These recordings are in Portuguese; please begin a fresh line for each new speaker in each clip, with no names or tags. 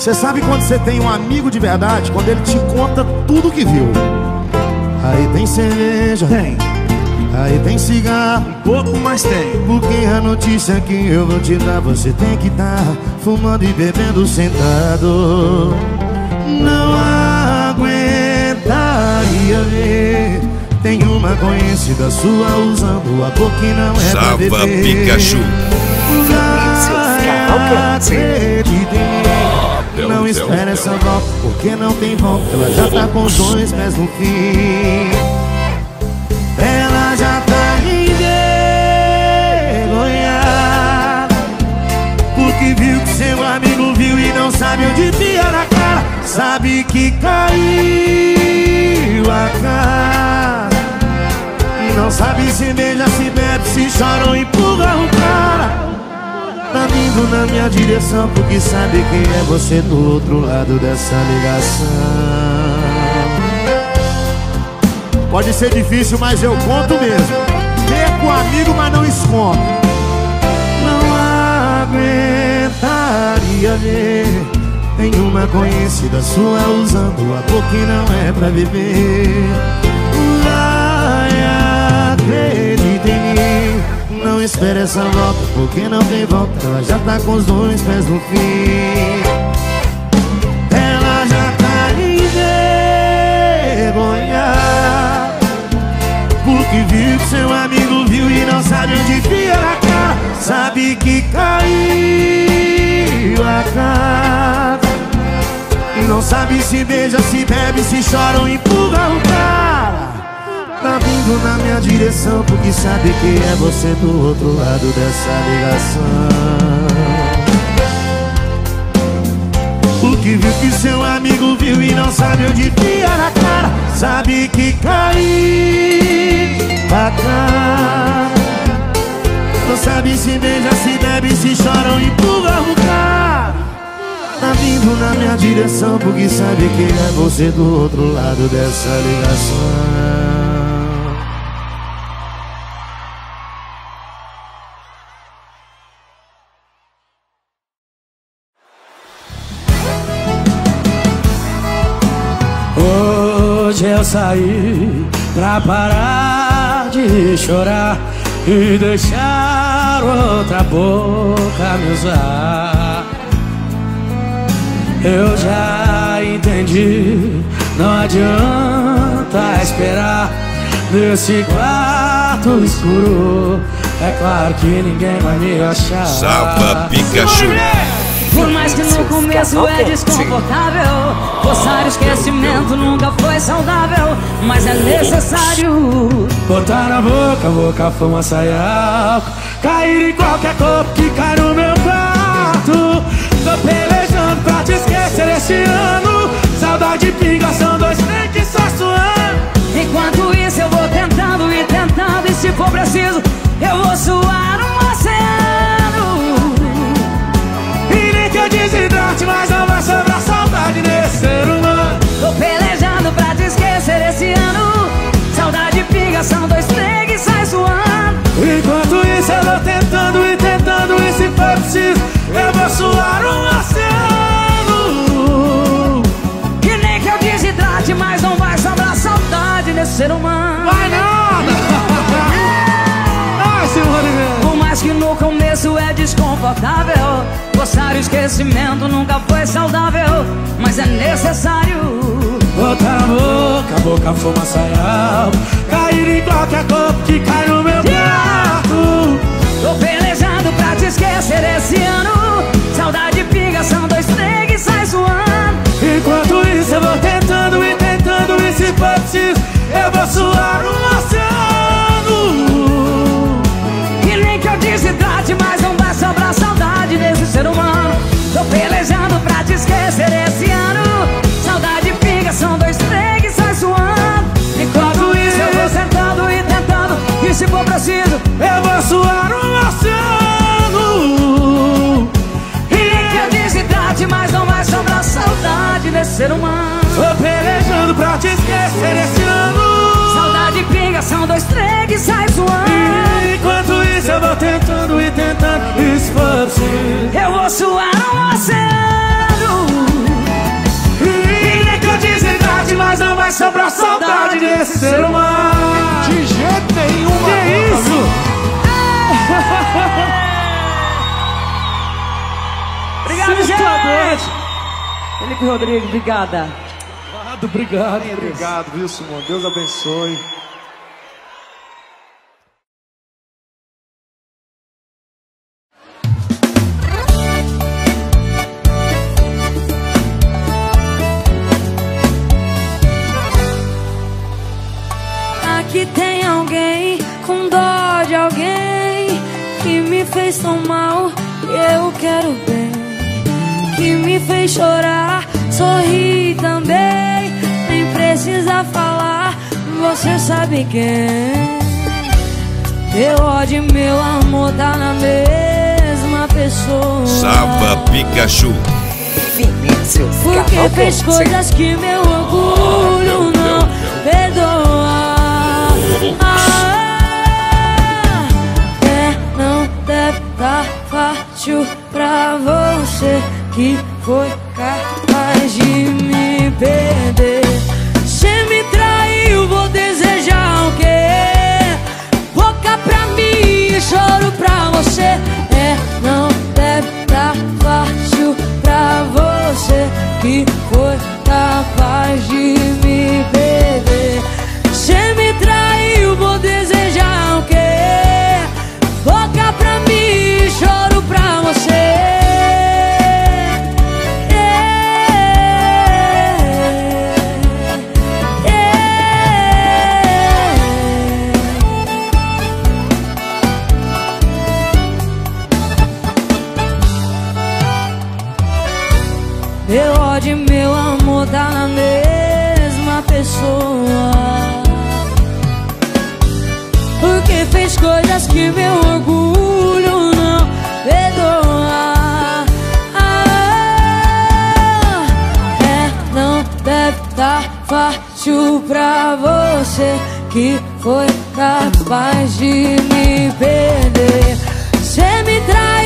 Você sabe quando você tem um amigo de verdade? Quando ele te conta tudo que viu. Aí tem cerveja.
Tem.
Aí tem cigarro.
Um pouco, mas tem.
Porque a notícia que eu vou te dar, você tem que estar tá fumando e bebendo sentado. Não aguentaria ver. Tem uma conhecida sua usando a boca que não é
Java
pra beber.
Pikachu.
Vai mim. Não espere essa volta, porque não tem volta. Ela já tá com os dois pés no fim. Ela já tá envergonhada. Porque viu que seu amigo viu e não sabe onde enfia na cara. Sabe que caiu a cara. E não sabe se beija, se bebe, se chora ou empurra o cara. Tá vindo na minha direção porque sabe quem é você do outro lado dessa ligação. Pode ser difícil, mas eu conto mesmo. Perco o amigo, mas não escondo. Não aguentaria ver. Tem uma conhecida sua usando a boca que não é pra viver. Vai, acredita em mim. Não espere essa volta, porque não tem volta. Ela já tá com os dois pés no fim. Ela já tá envergonhada. Porque viu que seu amigo viu e não sabe onde cara. Sabe que caiu a casa. E não sabe se beija, se bebe, se chora ou empurra o cara. Tá vindo na minha direção porque sabe que é você do outro lado dessa ligação. O que viu que seu amigo viu e não sabe onde enfia na cara. Sabe que caiu a cara. Não sabe se beija, se bebe, se chora ou empurra o cara. Tá vindo na minha direção porque sabe que é você do outro lado dessa ligação.
Hoje eu saí pra parar de chorar e deixar outra boca me usar. Eu já entendi, não adianta esperar nesse quarto escuro. É claro que ninguém vai me achar.
Java Pikachu.
Por mais que no começo é desconfortável Forçar o esquecimento nunca foi saudável Mas é necessário
Botar na boca, boca, fuma, sai álcool. Cair em qualquer corpo que cai no meu quarto Tô pelejando pra te esquecer esse ano. Saudade pinga, são dois que só suando.
Enquanto isso eu vou tentando e tentando E se for preciso eu vou suar um desconfortável Forçar o esquecimento nunca foi saudável Mas é necessário.
Botar na boca, a boca, fuma, sai álcool Cair em qualquer corpo que cai no meu quarto
Tô pelejando pra te esquecer esse ano. Saudade pinga, são dois sai suando.
Enquanto isso eu vou tentando e tentando E se for preciso eu vou suar um
ser humano. Tô pelejando pra te esquecer esse ano. Saudade pinga, são dois sai suando Enquanto isso eu vou sentando e tentando. E se for preciso
Eu vou suar um oceano.
E que eu desidrate, mas não vai sobrar saudade desse ser humano.
Tô pelejando pra te esquecer esse ano
de pinga são dois três e sai zoando
Enquanto isso eu vou tentando e tentando expandir
Eu vou suar um oceano E nem que eu desencarde, mas não vai
sobrar saudade desse ser humano
De jeito nenhum
Que tá isso?
Obrigado, gente! Felipe Rodrigues, obrigada.
Obrigado, obrigado.
Obrigado, viu, Simão? Deus abençoe.
Fez tão mal e eu quero bem. Que me fez chorar, sorrir também. Nem precisa falar, você sabe quem. Meu ódio e meu amor tá na mesma pessoa.
Saba Pikachu.
Porque fez coisas que meu orgulho não perdoa. Tá fácil pra você que foi capaz de me perder. Você me traiu, vou desejar o quê? Boca pra mim e choro pra você. É, não deve tá fácil pra você que foi você que foi capaz de me perder. Você me traiu,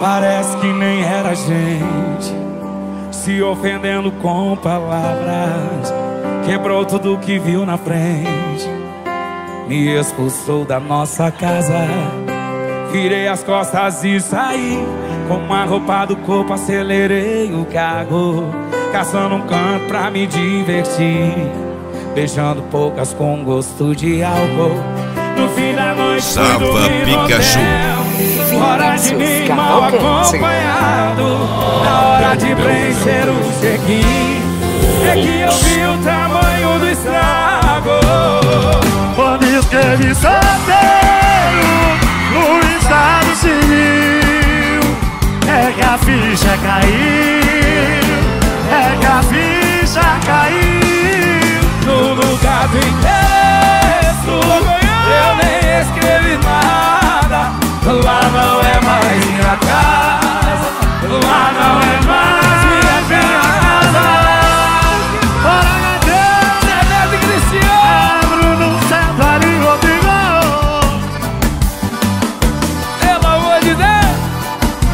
Parece que nem era gente Se ofendendo com palavras. Quebrou tudo que viu na frente. Me expulsou da nossa casa. Virei as costas e saí. Com uma roupa do corpo acelerei o carro. Caçando um canto pra me divertir. Beijando poucas com gosto de álcool. No fim da noite
Sava Pikachu.
Hora de mim mal acompanhado. Na hora de preencher o check-in É que eu vi o tamanho do estrago.
Quando escrevi solteiro no estado civil. É que a ficha caiu. É que a ficha caiu.
No lugar do endereço. Eu nem escrevi nada Lá não é mais minha casa. Lá não é mais minha casa.
Ora Deus,
Zé Neto e Cristiano
Bruno César e Rodrigo.
Pelo amor de Deus.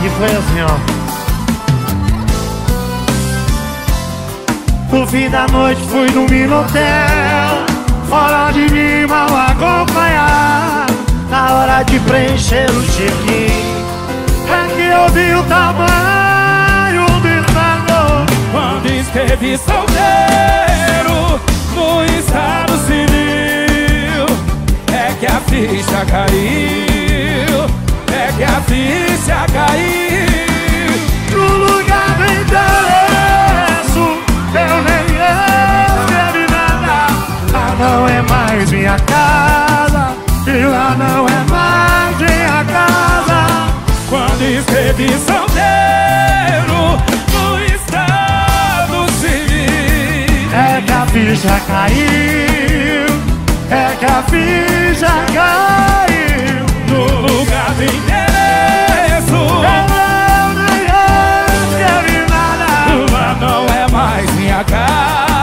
E foi assim, ó. No fim da noite fui no hotel. Fora de mim mal acompanhado. Na hora de preencher o check-in. É que eu vi o tamanho do estrago
Quando esteve solteiro no estado civil. É que a ficha caiu É que a ficha caiu.
No lugar do endereço Eu nem escrevi nada. Lá não é mais minha casa E lá não é
Escrevi solteiro No estado civil.
É que a ficha caiu É que a ficha caiu.
No lugar do endereço.
Nada.
Lá não é mais minha casa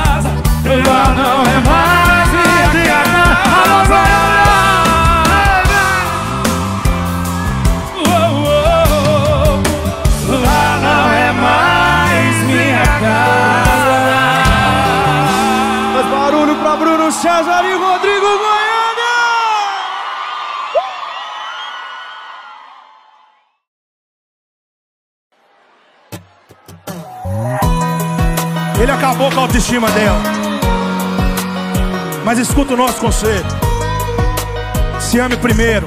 Ele acabou com a autoestima dela. Mas escuta o nosso conselho. Se ame primeiro.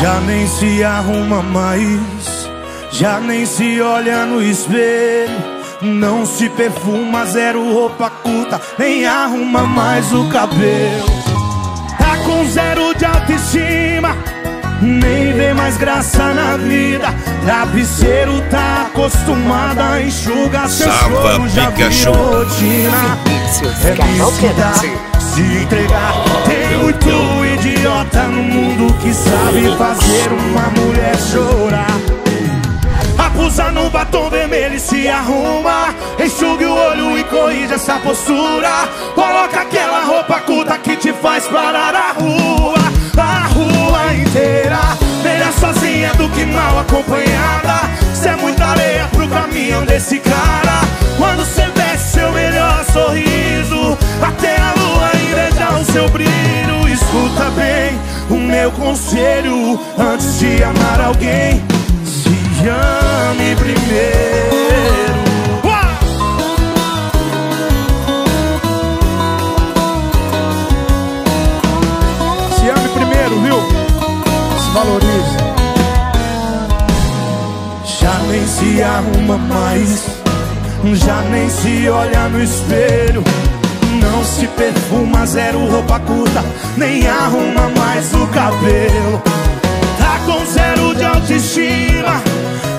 Já nem se arruma mais, já nem se olha no espelho. Não se perfuma, zero roupa curta, nem arruma mais o cabelo. Tá com zero de autoestima, nem vê mais graça na vida. Travesseiro tá acostumada a enxugar seu
Sava
choro, já virou rotina. É
Cavalcante.
se entregar. Tem muito idiota no mundo que sabe fazer uma mulher chorar. Abusa no batom vermelho e se arruma. Enxugue o olho e corrija essa postura. Coloca aquela roupa curta que te faz parar a rua. A rua inteira. Sozinha do que mal acompanhada. Cê é muita areia pro caminhão desse cara. Quando cê veste seu melhor sorriso, até a lua inveja o seu brilho. Escuta bem o meu conselho antes de amar alguém. Se ame primeiro. Nem se arruma mais, já nem se olha no espelho. Não se perfuma, zero roupa curta, nem arruma mais o cabelo. Tá com zero de autoestima,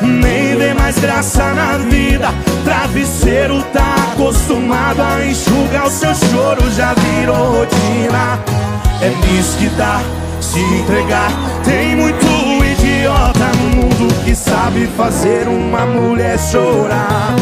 nem vê mais graça na vida. Travesseiro tá acostumado a enxugar o seu choro, já virou rotina. É nisso se entregar. Tem muito idiota mundo que sabe fazer uma mulher chorar.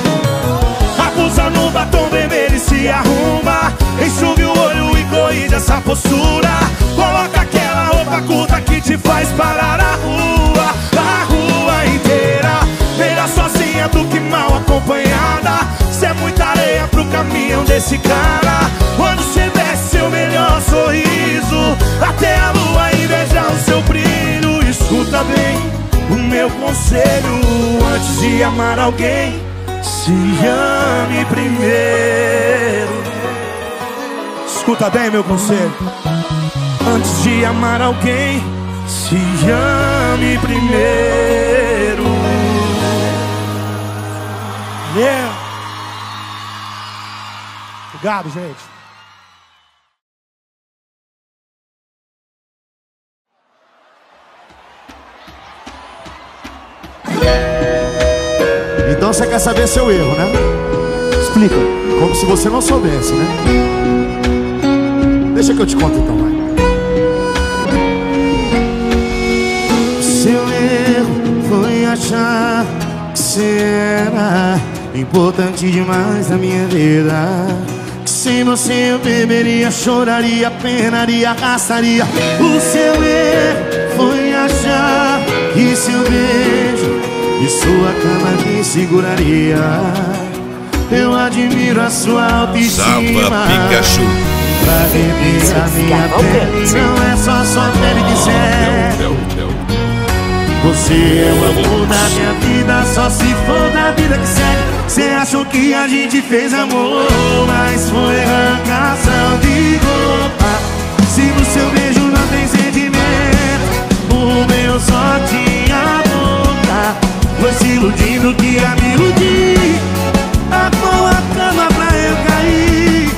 Abusa no batom vermelho e se arruma Enxugue o olho e corrija essa postura. Coloca aquela roupa curta que te faz parar a rua A rua inteira. Melhor sozinha do que mal acompanhada. Cê é muita areia pro caminhão desse cara. Quando cê veste seu melhor sorriso Até a meu conselho Antes de amar alguém se ame primeiro. Escuta bem meu conselho. Antes de amar alguém, se ame primeiro. Yeah. Obrigado, gente.
Então você quer saber seu erro, né? Explica. Como se você não soubesse, né? Deixa que eu te conto então, vai.
Seu erro foi achar que você era importante demais na minha vida. Que sem você eu beberia, choraria, penaria, arrastaria. O seu erro foi achar que seu beijo e sua cama me seguraria. Eu admiro a sua autoestima.
Sava Pikachu.
Pra beber a minha pele. Não é só sua pele que serve. Você é o amor da minha vida Só se for da vida que segue Cê achou que a gente fez amor? Mas foi arrancação de gol
Se no seu beijo não tem sentimento O meu só tinha Foi se iludindo que ia me iludir. Armou a cama pra eu cair.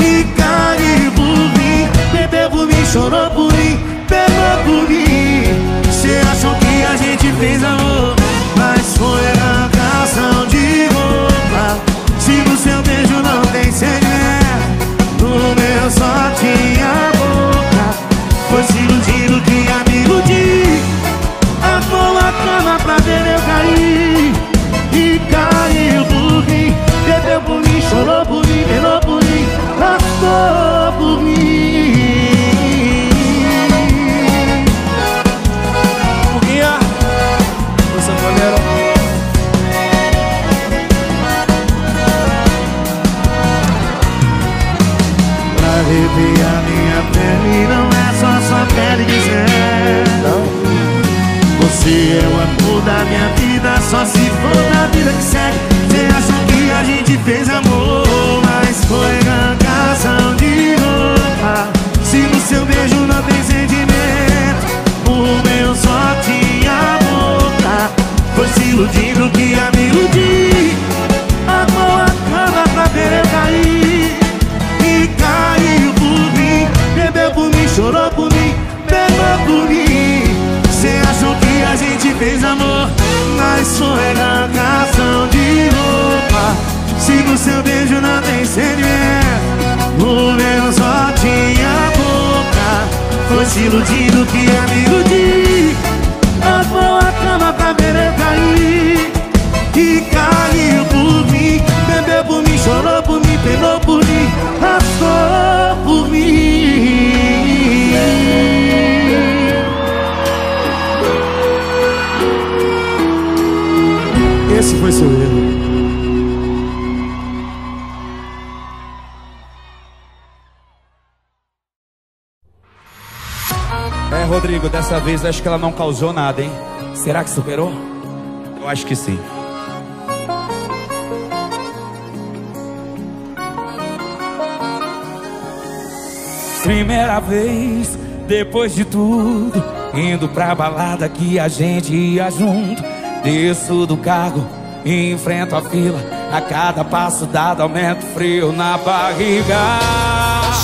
E cair por mim Bebeu por mim, chorou por mim. Pegou por mim. Cê achou que a gente fez amor Mas foi arrancação ver eu cair E caiu Só se for na vida que segue. Você achou que a gente fez amor Mas foi arrancação de roupa. Se no seu beijo não tem sentimento O meu só tinha boca. Foi se iludindo que ia me iludir. Armou a cama pra ver eu cair. E caiu por mim Bebeu por mim, chorou por mim Se iludindo que ia me iludir. Armou a cama pra ver eu cair. E caiu por mim Bebeu por mim, chorou por mim Penou por mim, raspou por mim. Esse foi seu erro
dessa vez acho que ela não causou nada, hein? Será que superou? Eu acho que sim. Primeira vez, depois de tudo, indo pra balada que a gente ia junto. Desço do carro e enfrento a fila. A cada passo dado aumento frio na barriga.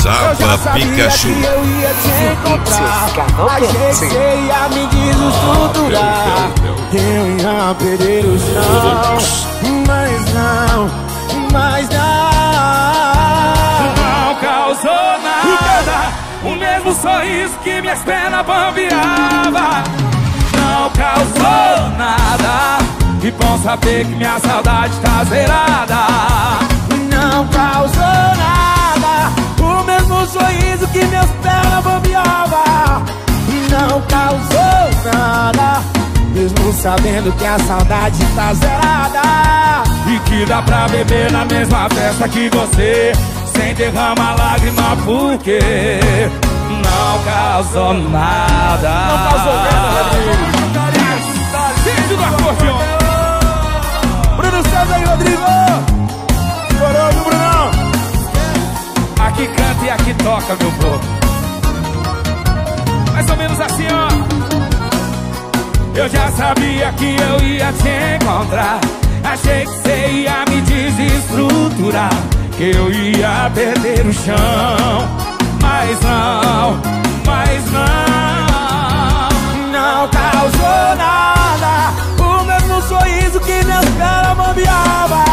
Sapa
Eu já sabia
Pikachu.
que eu ia te encontrar. Achei que você ia me desestruturar. Eu ia perder o chão. Mas não, mas não. Não causou nada. O mesmo sorriso que minhas pernas bambeava. Não causou nada. E bom saber que minha saudade tá zerada. Não causou nada. Sorriso que meus pernas bambeava. Não causou nada. Mesmo sabendo que a saudade tá zerada. E que dá pra beber na mesma festa que você. Sem derramar lágrima, porque não causou nada. Não causou nada, Rodrigo. Vídeo do acordeon. Bruno César e Rodrigo. Aqui canta e aqui toca, meu povo. Mais ou menos assim, ó. Eu já sabia que eu ia te encontrar. Achei que você ia me desestruturar. Que eu ia perder o chão. Mas não, mas não. Não causou nada. O mesmo sorriso que minhas pernas bambeava.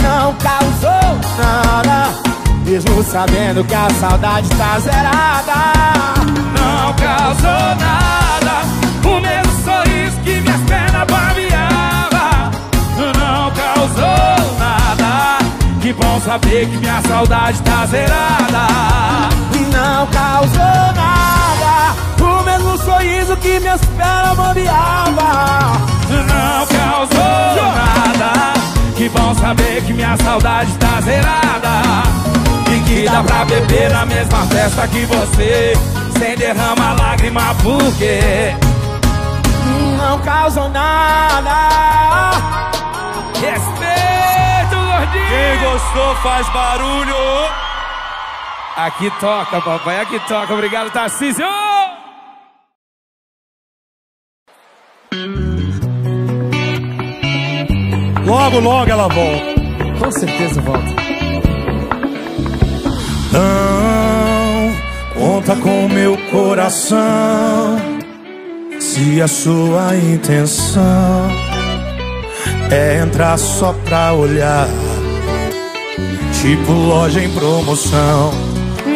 Não causou nada. Mesmo sabendo que a saudade tá zerada. Não causou nada. O mesmo sorriso que minhas pernas bambeava. Não causou nada. Que bom saber que minha saudade tá zerada. Não causou nada. O mesmo sorriso que minhas pernas bambeava. Não causou nada. Que bom saber que minha saudade tá zerada. E que dá pra beber na mesma festa que você. Sem derramar lágrima, porque não causou nada. Respeito, gordinho.
Quem gostou faz barulho.
Aqui toca, papai, aqui toca. Obrigado, Tarcísio!
Logo, logo ela volta.
Com certeza volta.
Não conta com meu coração. Se a sua intenção é entrar só pra olhar, tipo loja em promoção.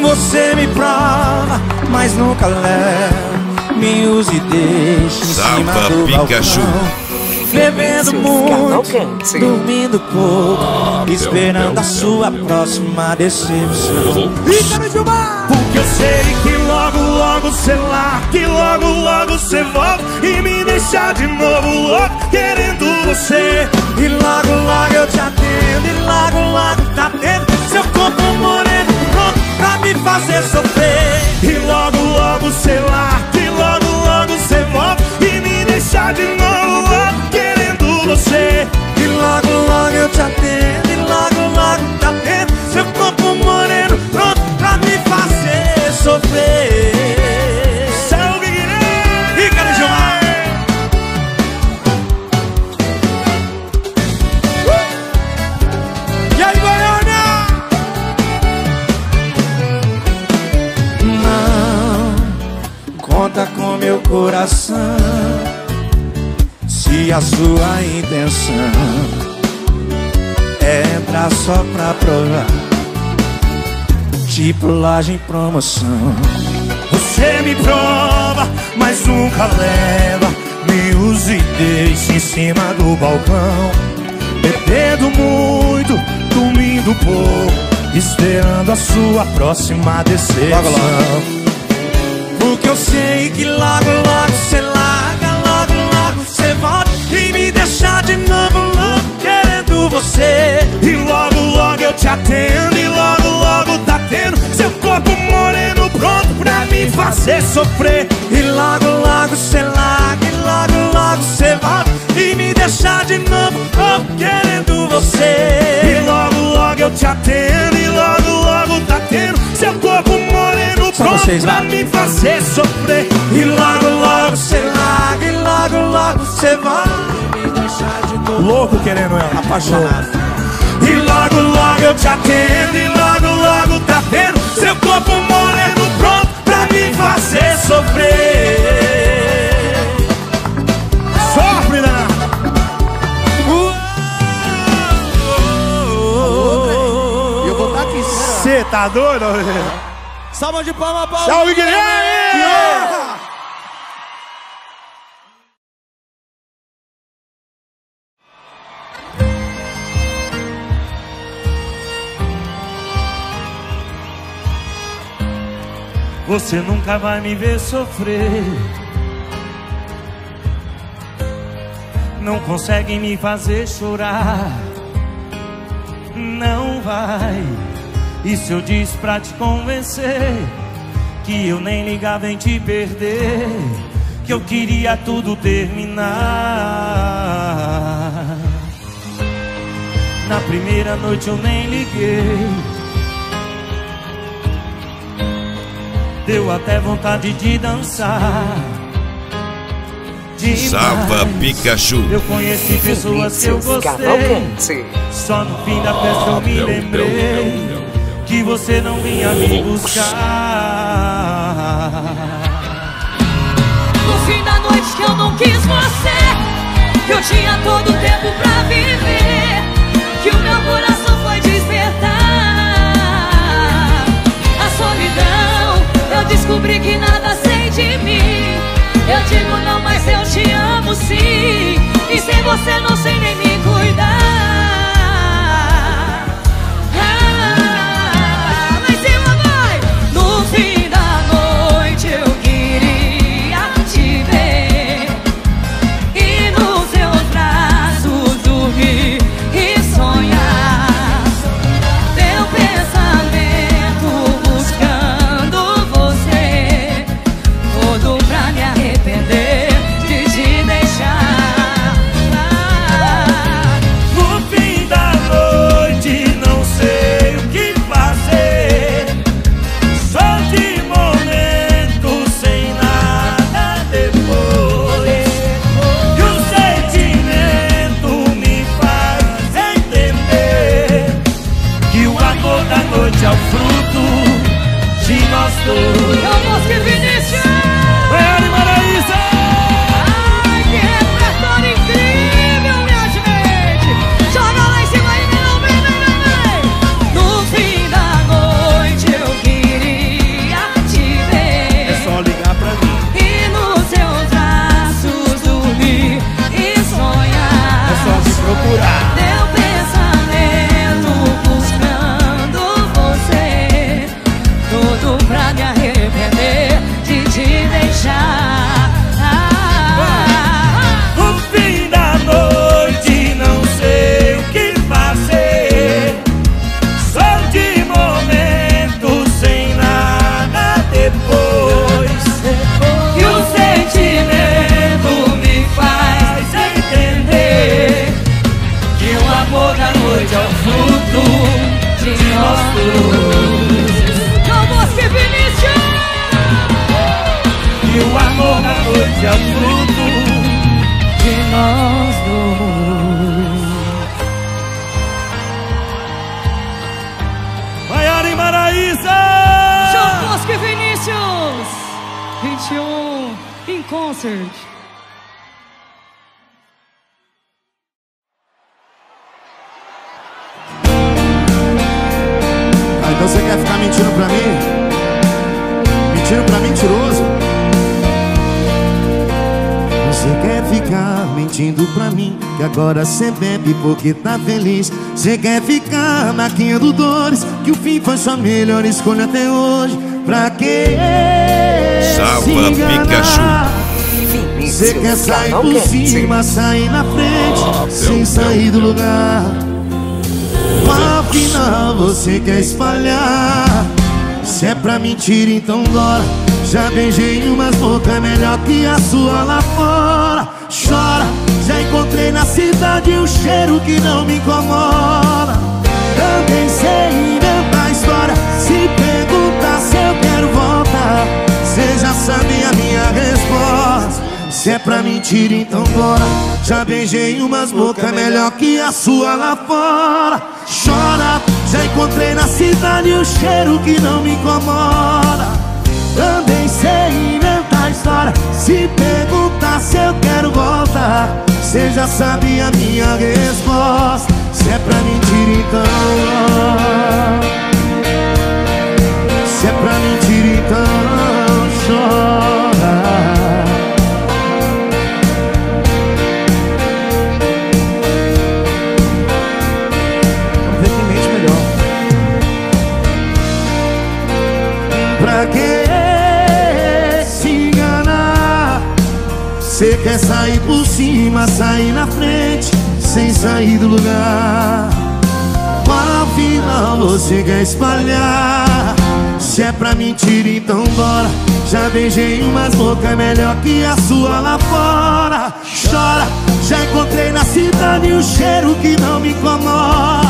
Você me prova, mas nunca leva. Me use e deixe em cima do
Pikachu.
balcão. Bebendo muito, dormindo pouco, esperando a sua próxima decepção. Porque eu sei que logo, logo cê lá, que logo, logo cê volta e me deixa de novo louco, querendo você. E logo, logo eu te atendo, e logo, logo tá tendo seu corpo moreno pronto pra me fazer sofrer. E logo, logo cê lá, que logo, logo cê volta e me deixa de novo você. E logo, logo eu te atendo, e logo, logo tá tendo seu corpo moreno pronto pra me fazer sofrer. Salve, Guilherme! E cara Gilmar! E aí, Goiânia? Não conta com meu coração. Se a sua intenção é entrar só pra provar, tipo loja em promoção. Você me prova, mas nunca leva. Me use e deixe em cima do balcão. Bebendo muito, dormindo pouco, esperando a sua próxima decepção. Porque eu sei que logo, logo cê e logo, logo tá tendo seu corpo moreno pronto pra me fazer sofrer. E logo, logo cê larga, e logo, logo cê volta e me deixa de novo louco querendo você. E logo, logo eu te atendo, e logo, logo tá tendo seu corpo moreno
Só
pronto
vocês,
pra
vai.
me fazer sofrer. E logo, logo cê larga, e logo, logo cê vai me deixar de novo. Louco querendo ela, apaixonado. E logo, logo eu te atendo, e logo, logo tá tendo seu corpo moreno pronto pra me fazer sofrer. Sofre, né?
E eu vou estar aqui?
Você tá doido?
Salva de palma, Paulo.
Salve, Guilherme! Você nunca vai me ver sofrer. Não consegue me fazer chorar. Não vai. Isso eu disse pra te convencer. Que eu nem ligava em te perder. Que eu queria tudo terminar. Na primeira noite eu nem liguei. Deu até vontade de dançar. Demais.
Pikachu.
Eu conheci pessoas que eu gostei. Só no fim da festa eu me lembrei que você não vinha me buscar.
No fim da noite que eu não quis você Que eu tinha todo o tempo pra viver Que o meu coração Descobri que nada sei de mim. Eu digo não, mas eu te amo sim. E sem você não sei nem me cuidar
porque tá feliz. Você quer ficar maquiando dores Que o fim foi sua melhor escolha até hoje. Pra se enganar?
Pikachu.
Você quer sair por cima, sair na frente Sem sair do lugar. Afinal você quer espalhar. Se é pra mentir então bora. Já beijei umas bocas melhor que a sua lá fora já encontrei na cidade um cheiro que não me incomoda. Também sei inventar história. Se perguntar se eu quero voltar Cê já sabe a minha resposta. Se é pra mentir, então bora. Já beijei umas bocas melhor que a sua lá fora. Chora, já encontrei na cidade o cheiro que não me incomoda. Também sei história Se perguntar se eu quero voltar Cê já sabe a minha resposta. Se é pra mentir, então Cê quer sair por cima, sair na frente, sem sair do lugar. Afinal você quer espalhar. Se é pra mentir, então bora. Já beijei umas bocas melhor que a sua lá fora. Chora, já encontrei na cidade o cheiro que não me incomoda.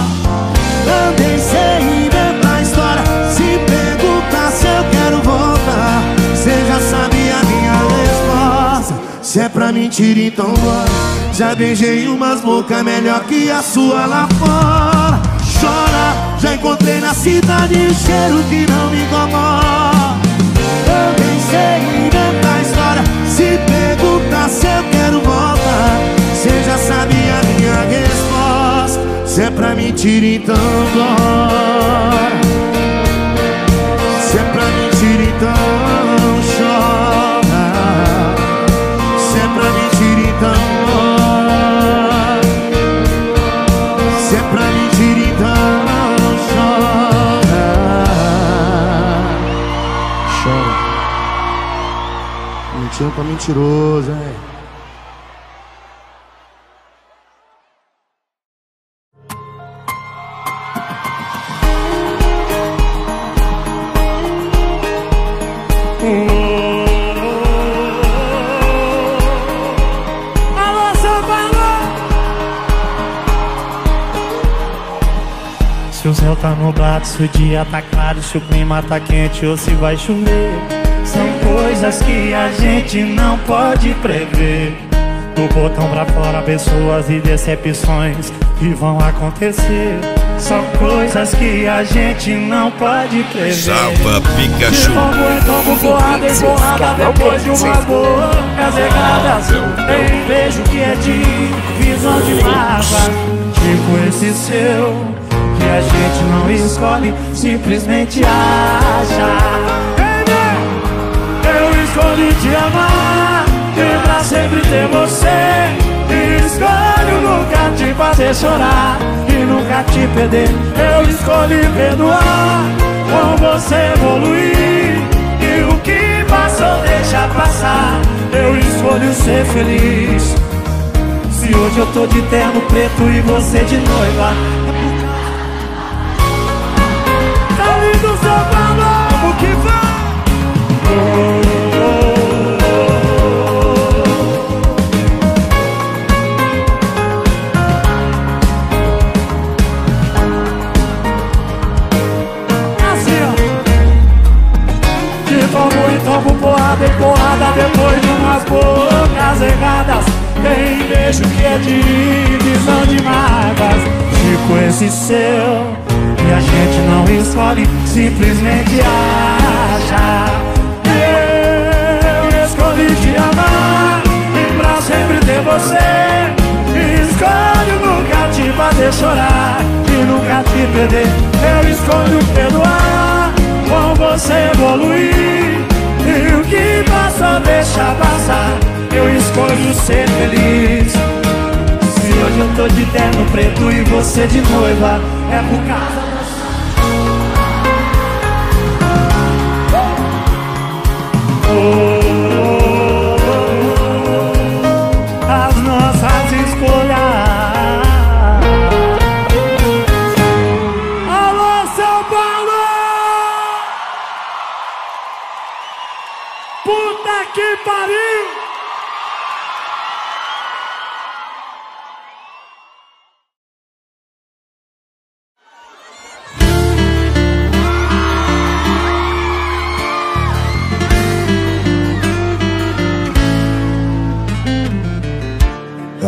Também sei inventar história Se perguntar se eu quero voltar Se é pra mentir, então bora. Já beijei umas bocas melhor que a sua lá fora. Chora, já encontrei na cidade um cheiro que não me incomoda. Também sei inventar história. Se perguntar se eu quero voltar Cê já sabe a minha resposta. Se é pra mentir, então bora Pra mentiroso, hein?
Alô, São Paulo! Se o céu tá nublado, se o dia tá claro, se o clima tá quente ou se vai chover. Coisas que a gente não pode prever. Do botão pra fora, pessoas e decepções que vão acontecer. São coisas que a gente não pode prever.
Sava Pikachu.
Tombo, porrada em porrada Depois de umas bocas erradas Eu vejo que é de visão de mapa Tipo esse seu Que a gente não escolhe Simplesmente acha escolhi te amar E pra sempre ter você. Escolho nunca te fazer chorar E nunca te perder. Eu escolhi perdoar Com você evoluir. E o que passou deixa passar. Eu escolho ser feliz. Se hoje eu tô de terno preto E você de noiva bocas erradas. Tem beijo que é divisão de mágoas Tipo esse seu Que a gente não escolhe Simplesmente acha. Eu escolhi te amar Lembrar sempre ter você. Escolho nunca te fazer chorar E nunca te perder. Eu escolho perdoar Com você evoluir E o que passou deixa passar? Eu escolho ser feliz. Se hoje eu tô de terno preto E você de noiva É por causa Oh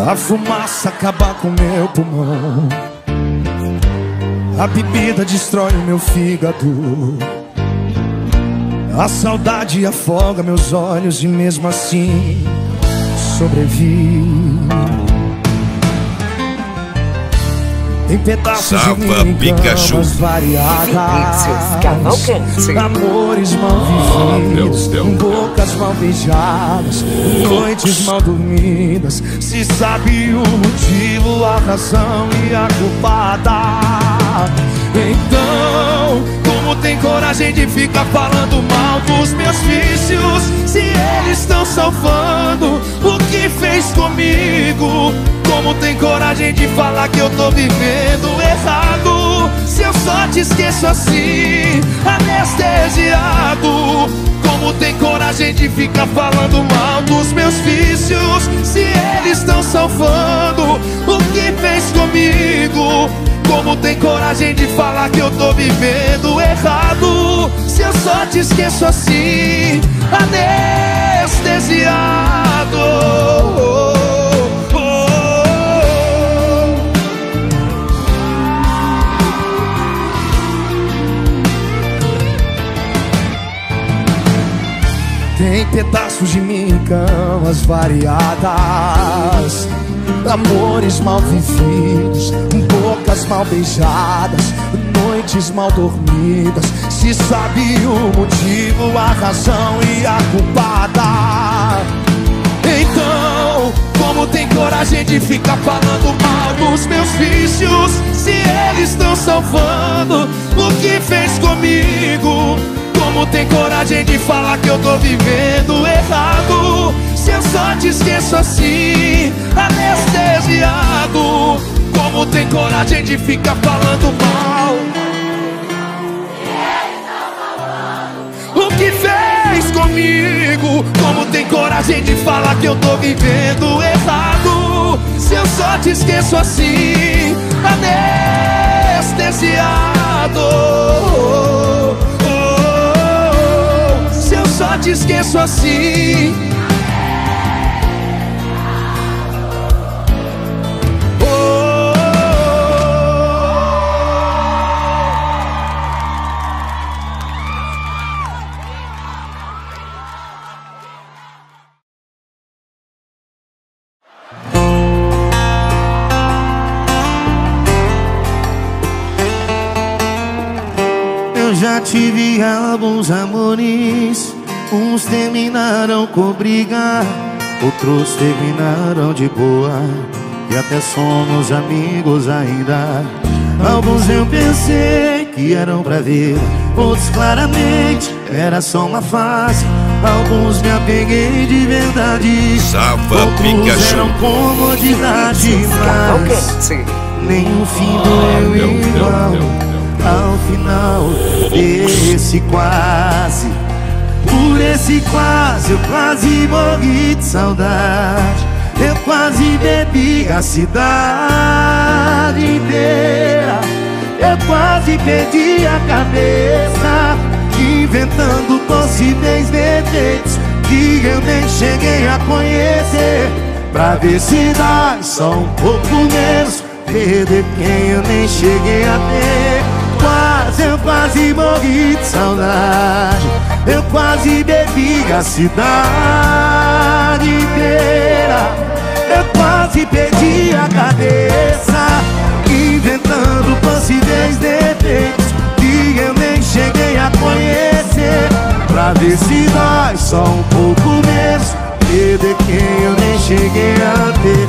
A fumaça acaba com meu pulmão. A bebida destrói o meu fígado. A saudade afoga meus olhos e mesmo assim sobrevivi. Tem pedaços
Salva,
de em
Pikachu.
Vinícius.
Amores mal vividos Bocas mal beijadas Noites mal dormidas. Se sabe o motivo, a razão e a culpada. Então, como tem coragem de ficar falando mal dos meus vícios? Se eles estão salvando o que fez comigo como tem coragem de falar que eu tô vivendo errado? Se eu só te esqueço assim, anestesiado. Como tem coragem de ficar falando mal dos meus vícios? Se eles estão salvando o que fez comigo? Como tem coragem de falar que eu tô vivendo errado? Se eu só te esqueço assim, anestesiado. Tem pedaços de mim em camas variadas. Amores mal vividos, bocas mal beijadas Noites mal dormidas. Se sabe o motivo, a razão e a culpada. Então, como tem coragem de ficar falando mal dos meus vícios? Se eles estão salvando o que fez comigo como tem coragem de falar que eu tô vivendo errado? Se eu só te esqueço assim, anestesiado. Como tem coragem de ficar falando mal? O que fez comigo? Como tem coragem de falar que eu tô vivendo errado? Se eu só te esqueço assim, anestesiado. Te esqueço assim. Eu já tive alguns amores, uns terminaram com briga, outros terminaram de boa, e até somos amigos ainda. Alguns eu pensei que eram pra ver, outros claramente era só uma fase. Alguns me apeguei de verdade,
Salva,
outros
Pikachu.
eram comodidade, mas. Nenhum fim doeu igual ao final desse quase. Por esse quase eu quase morri de saudade. Eu quase bebi a cidade inteira. Eu quase perdi a cabeça, inventando possíveis defeitos que
eu nem cheguei a conhecer. Pra ver se dá só um pouco menos. Perder quem eu nem cheguei a ter. Quase, eu quase morri de saudade. Eu quase bebi a cidade inteira. Eu quase perdi a cabeça. Inventando possíveis defeitos que eu nem cheguei a conhecer. Pra ver se dói só um pouco menos. Perder quem eu nem cheguei a ter.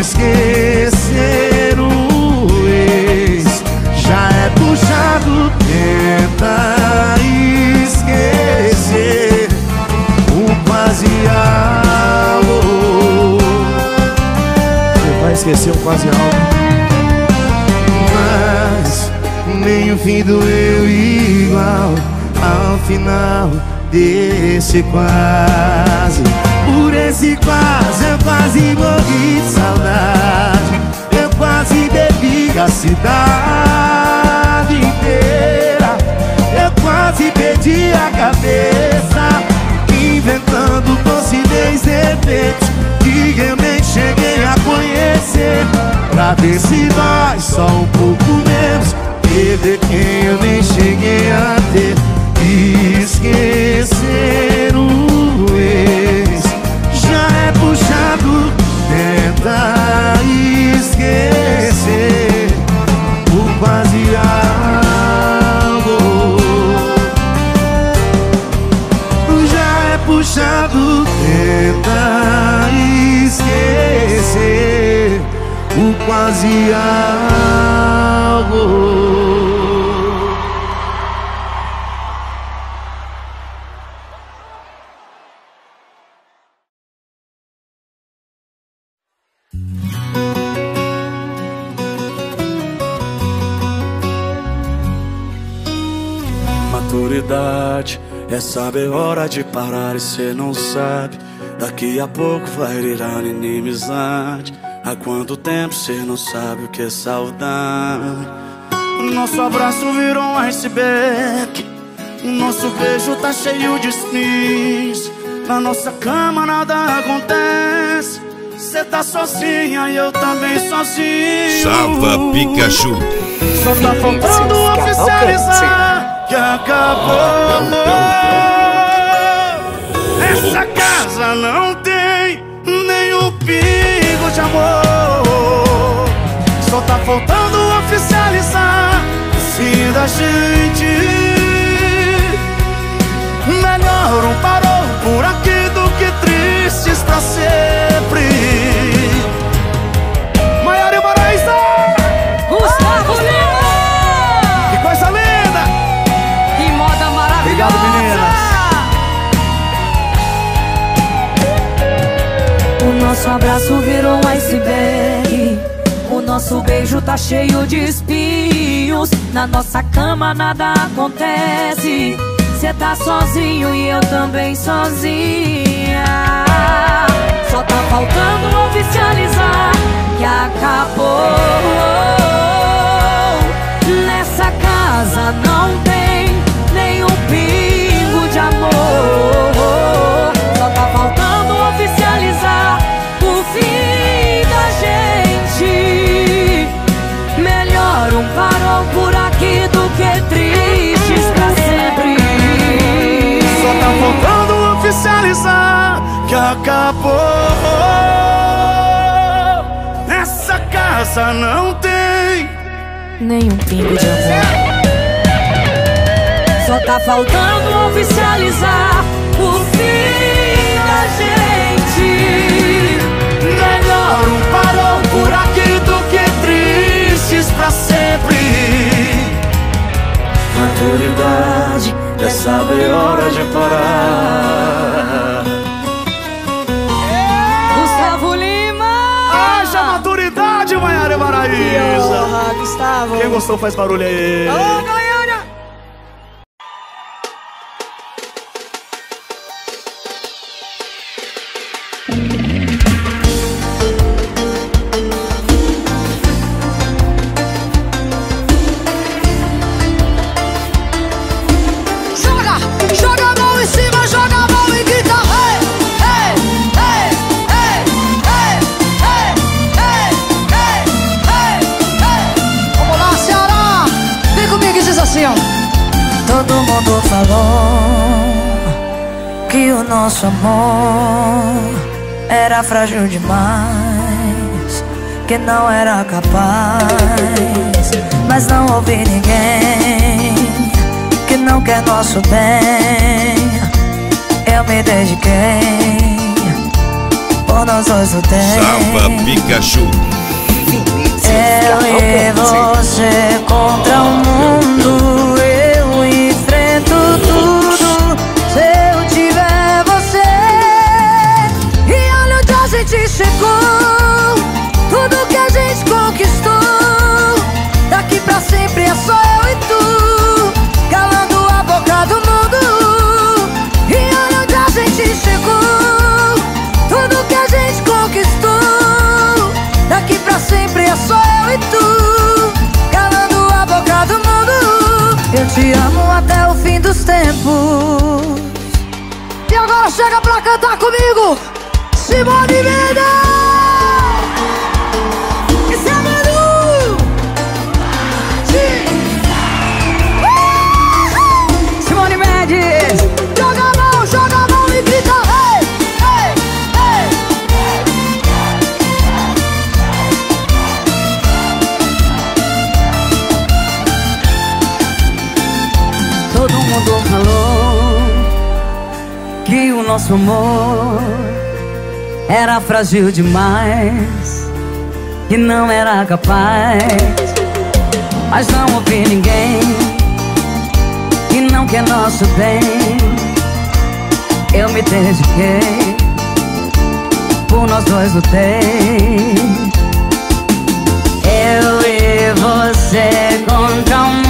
Esquecer o ex já é puxado. Tenta esquecer o quase algo.
Você vai esquecer um quase algo.
Mas nem o fim doeu igual ao final desse quase. Por esse quase eu quase morri de saudade. Eu quase bebi a cidade inteira. Perdi a cabeça. Inventando possíveis defeitos que eu nem cheguei a conhecer. Pra ver se dói só um pouco menos. Perder quem eu nem cheguei a ter. Esquecer tenta esquecer o quase algo.
Maturidade é saber hora de parar e cê não sabe. Daqui a pouco vai virar inimizade. Há quanto tempo cê não sabe o que é saudade? Nosso abraço virou um iceberg. Nosso beijo tá cheio de espinhos. Na nossa cama nada acontece. Cê tá sozinha e eu também sozinho.
Sava Pikachu.
Só tá faltando oficializar que acabou. Essa casa não tem nenhum pingo de amor. Só tá faltando oficializar o fim da gente. Melhor um parou por aqui do que tristes pra sempre. Maiara e Maraísa!
Gustavo Lima!
Que coisa linda!
Que moda maravilhosa!
Obrigado.
Nosso abraço virou um iceberg. O nosso beijo tá cheio de espinhos. Na nossa cama nada acontece. Cê tá sozinho e eu também sozinha. Só tá faltando oficializar que acabou. Nessa casa não tem nenhum pingo de amor. Fim da gente. Melhor um farol por aqui do que tristes pra sempre.
Só tá faltando oficializar que acabou. Essa casa não tem.
nenhum pingo de amor. Só tá faltando oficializar o fim da gente.
Tristes pra sempre. Maturidade é saber hora de parar.
Gustavo Lima!
Haja maturidade, Maiara e Maraísa.
Gustavo!
Quem gostou faz barulho aí.
Ô, que o nosso amor era frágil demais, que não era capaz. Mas não ouvi ninguém que não quer nosso bem. Eu me dediquei, por nós dois lutei.
Samba Pikachu.
Eu e você contra o mundo te amo até o fim dos tempos. E agora chega pra cantar comigo Simone Mendes nosso amor era frágil demais, que não era capaz. Mas não ouvi ninguém que não quer nosso bem. Eu me dediquei, por nós dois lutei. Eu e você contra o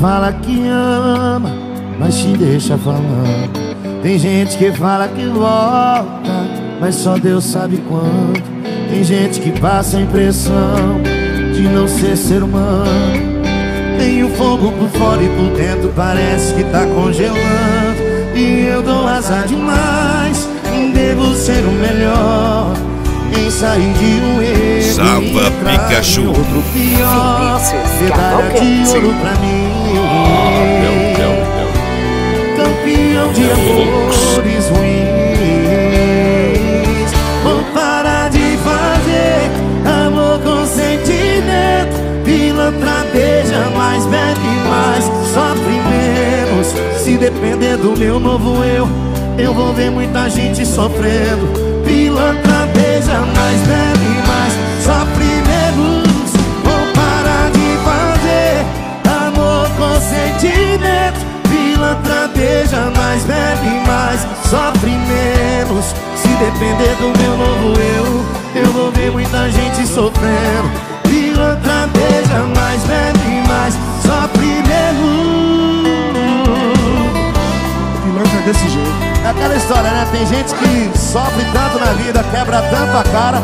fala que ama, mas te deixa falando. Tem gente que fala que volta, mas só Deus sabe quando. Tem gente que passa a impressão de não ser ser humano. Tem o fogo por fora e por dentro parece que tá congelando. E eu dou azar demais, devo ser o melhor. Em sair de um erro
Samba
e
Pikachu.
em outro pior.
Vinícius
Medalha de ouro pra mim. Campeão de amores ruins. Vou parar de fazer amor com sentimento. Pilantra beija mais, bebe mais, sofre menos. Se depender do meu novo eu, eu vou ver muita gente sofrendo. Pilantra beija mais, bebe mais, sofre menos. Vou parar de fazer amor com sentimento. Mais, bebe mais, sofre menos. Se depender do meu novo eu, eu vou ver muita gente sofrendo. Pilantra beija mais, bebe mais, sofre menos.
Pilantra desse jeito.
É aquela história, né? Tem gente que sofre tanto na vida, quebra tanto a cara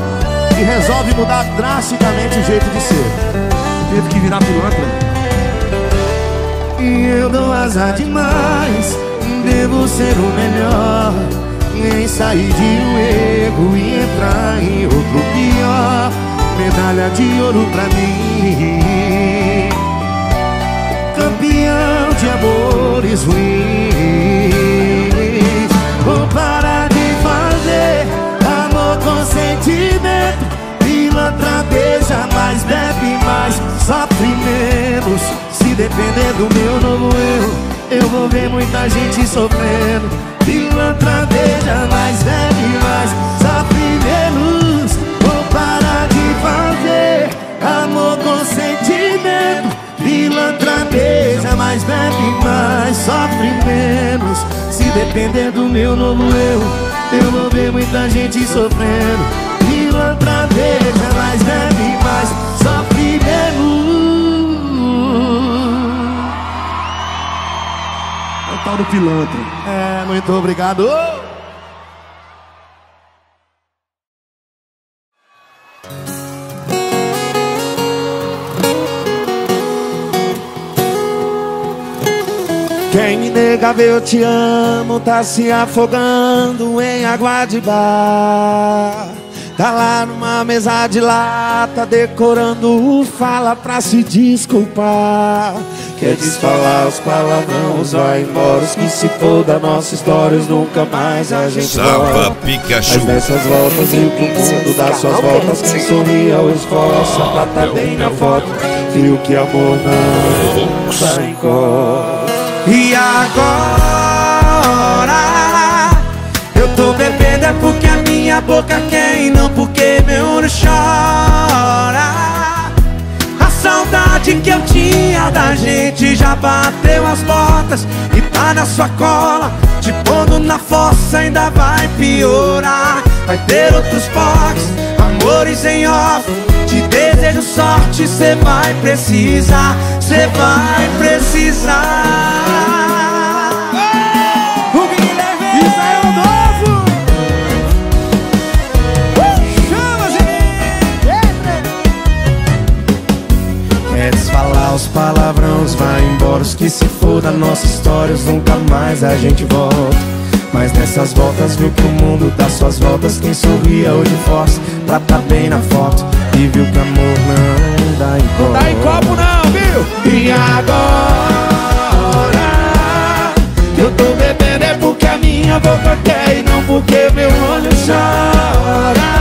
e resolve mudar drasticamente o jeito de ser.
Teve que virar pilantra.
E eu dou azar demais, devo ser o melhor. Em sair de um erro e entrar em outro pior. Medalha de ouro pra mim. Campeão de amores ruins. Vou parar de fazer amor com sentimento. Pilantra beija mais, bebe mais, sofre menos. Se depender do meu novo eu, eu vou ver muita gente sofrendo. Pilantra beija mais, bebe mais, sofre menos. Vou parar de fazer amor com sentimento. Pilantra beija mais, bebe mais, sofre menos.
Se depender do meu novo eu Eu vou ver muita gente sofrendo Pilantra deixa mais bebe
tal do pilantra.
É, muito obrigado Quem me nega ver eu te amo Tá se afogando em água de bar Tá lá numa mesa de lata Decorando o fala pra se desculpar. Quer desfalar os palavrões Vai embora. Os que se for da nossa história Nunca mais a gente
Salva
volta
Pikachu.
Mas nessas voltas viu que o mundo dá suas voltas Quem sorria ou esforça pra tá bem na foto Viu que amor não tá em cor. E agora Eu tô bebendo é porque minha boca quer E não porque meu olho chora a saudade que eu tinha da gente já bateu as portas e tá na sua cola. Te pondo na fossa ainda vai piorar. Vai ter outros pocs, amores em off. Te desejo sorte, cê vai precisar, cê vai precisar. Os palavrões, vai embora os que se for da nossa história, os nunca mais a gente volta. Mas nessas voltas viu que o mundo dá suas voltas, quem sorria hoje força pra tá bem na foto e viu que amor não dá em copo.
Tá em copo não, viu?
E agora Eu tô bebendo é porque a minha boca quer E não porque meu olho chora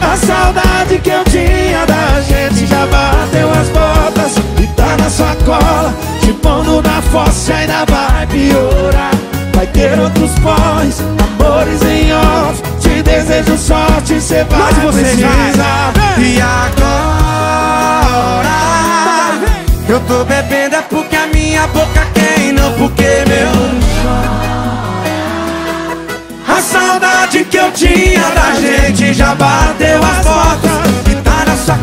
A saudade que eu tinha da gente Já bateu as botas E tá na sua cola. Te pondo na fossa e ainda vai piorar. Vai ter outros pós, amores em off. Te desejo sorte, cê vai
Mas você
precisar.
vai.
E agora? Eu tô bebendo é porque a minha boca quer e não porque meu A saudade que eu tinha da gente já bateu as portas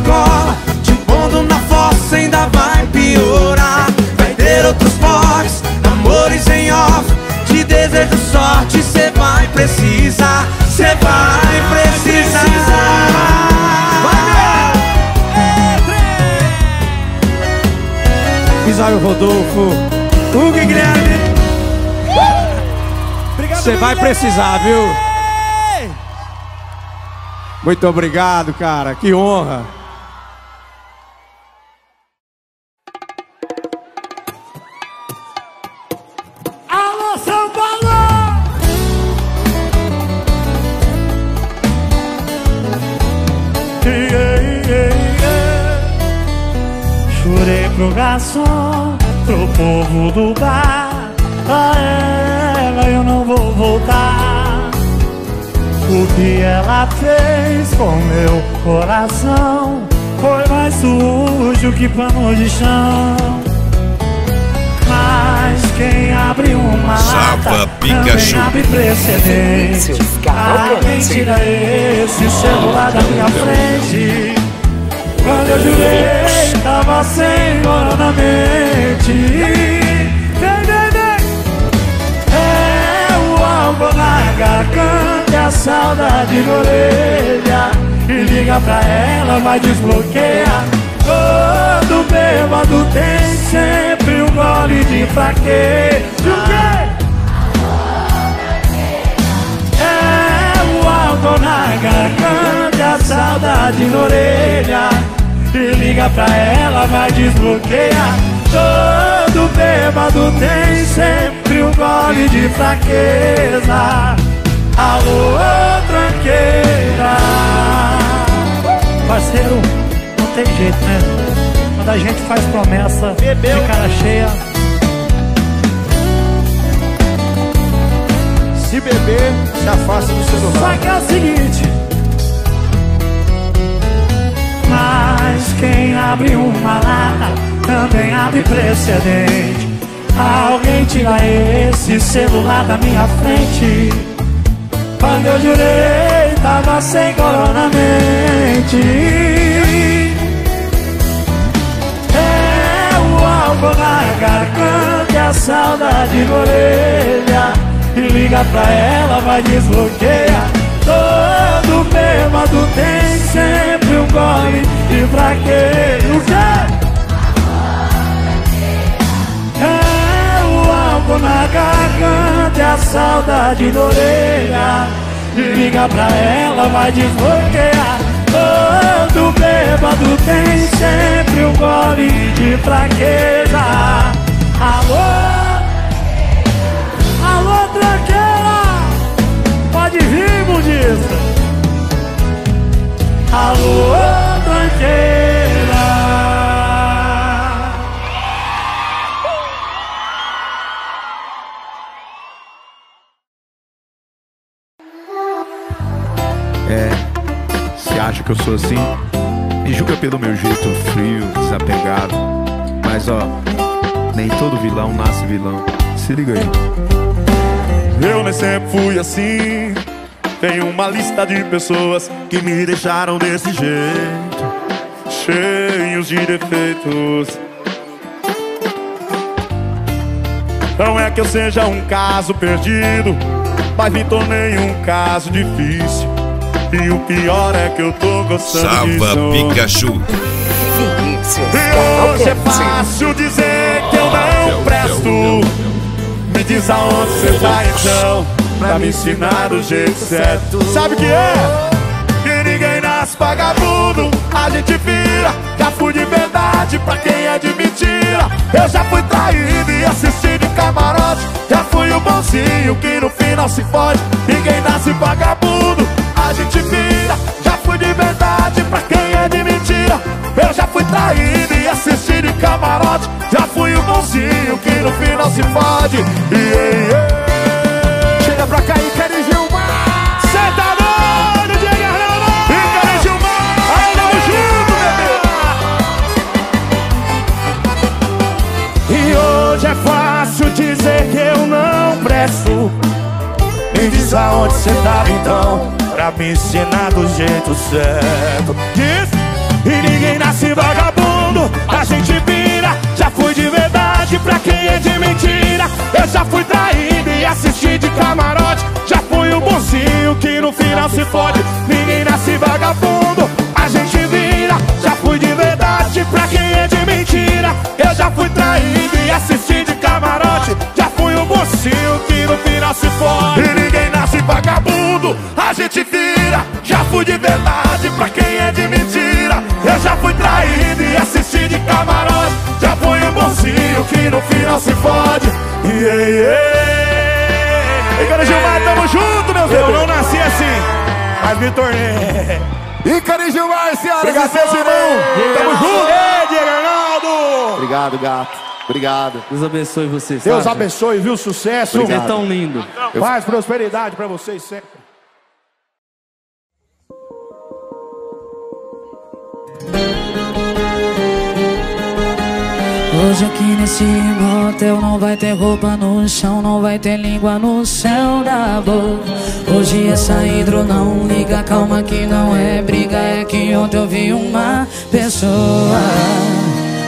Sacola, te pondo na fossa ainda vai piorar. Vai ter outros potes, amores em off. Te desejo sorte, cê vai precisar. Cê vai precisar.
Isaio Rodolfo.
Hugo e Guilherme.
Você vai precisar, viu? Muito obrigado, cara. Que honra.
Chorei pro garçom, pro povo do bar. A ela eu não vou voltar. O que ela fez com meu coração Foi mais sujo que pano de chão. Mas quem abre uma
Salva,
lata
Pikachu.
Também abre precedente.
Silvio
Alguém
Cavalcante.
tira esse celular da minha frente quando eu jurei, tava sem hora na mente. Vem, vem, vem É o álcool na garganta e a saudade na orelha. E liga pra ela, vai desbloquear. Todo bêbado tem sempre um gole de fraqueza na garganta, a saudade na orelha. E liga pra ela, vai desbloquear. Todo bêbado tem sempre um gole de fraqueza. Alô, tranqueira. Parceiro, não tem jeito, né? Quando a gente faz promessa de cara cheia.
Se beber, se afasta
Só
celular.
que é o seguinte. Mas quem abre uma lata Também abre precedente. Alguém tira esse celular da minha frente. Quando eu jurei, tava sem corona na mente. É o álcool na garganta e a saudade na orelha liga pra ela, vai desbloqueia. Todo bêbado tem sempre um gole de fraquejo O quê? É o álcool na garganta e a saudade na orelha. E liga pra ela, vai desbloquear Todo bêbado tem sempre um gole de fraqueza. Alô, budista Alô, tranqueira
É, você acha que eu sou assim? Me julga pelo meu jeito frio, desapegado. Mas ó, nem todo vilão nasce vilão. Se liga aí.
Eu nem sempre fui assim. Tem uma lista de pessoas que me deixaram desse jeito, cheios de defeitos. Não é que eu seja um caso perdido, mas me tornei um caso difícil. E o pior é que eu tô gostando disso.
Salva Pikachu.
E hoje é fácil dizer que eu não presto. Me diz aonde você tá então, pra me ensinar o jeito certo. Sabe o que é? Que ninguém nasce vagabundo, a gente vira. Já fui de verdade pra quem é de mentira. Eu já fui traído e assisti de camarote. Já fui o bonzinho que no final se fode. Ninguém nasce vagabundo, a gente vira. Já fui de verdade pra quem é de mentira. Eu já fui traído e assisti de camarote. Já fui o bonzinho que no final se fode. Yeah, yeah. Não presto. Me diz aonde cê tava então, pra me ensinar do jeito certo. Diz, e ninguém nasce vagabundo, a gente vira. Já fui de verdade pra quem é de mentira. Eu já fui traído e assisti de camarote. Já fui o bonzinho que no final se fode. Ninguém nasce vagabundo, a gente vira. Já fui de verdade pra quem é de mentira. Eu já fui traído e assisti de camarote. Já fui o mocinho que no final se fode. E ninguém nasce vagabundo, a gente vira. Já fui de verdade pra quem é de mentira. Eu já fui traído e assisti de camarote. Já fui o mocinho que no final se fode. Yeah, yeah. E cara Gilmar, tamo junto, meus Eu não nasci assim, mas me tornei.
Ícaro e Gilmar, senhoras e
irmãos. Tamo junto. Ei, Diego Arnaldo.
Obrigado, gato. Obrigado.
Deus abençoe vocês.
Deus
tá?
abençoe, viu? Sucesso.
Você é tão lindo.
Paz, prosperidade pra vocês sempre.
Hoje aqui nesse motel não vai ter roupa no chão, não vai ter língua no céu da boca. Hoje essa hidro não liga, calma que não é briga, é que ontem eu vi uma pessoa.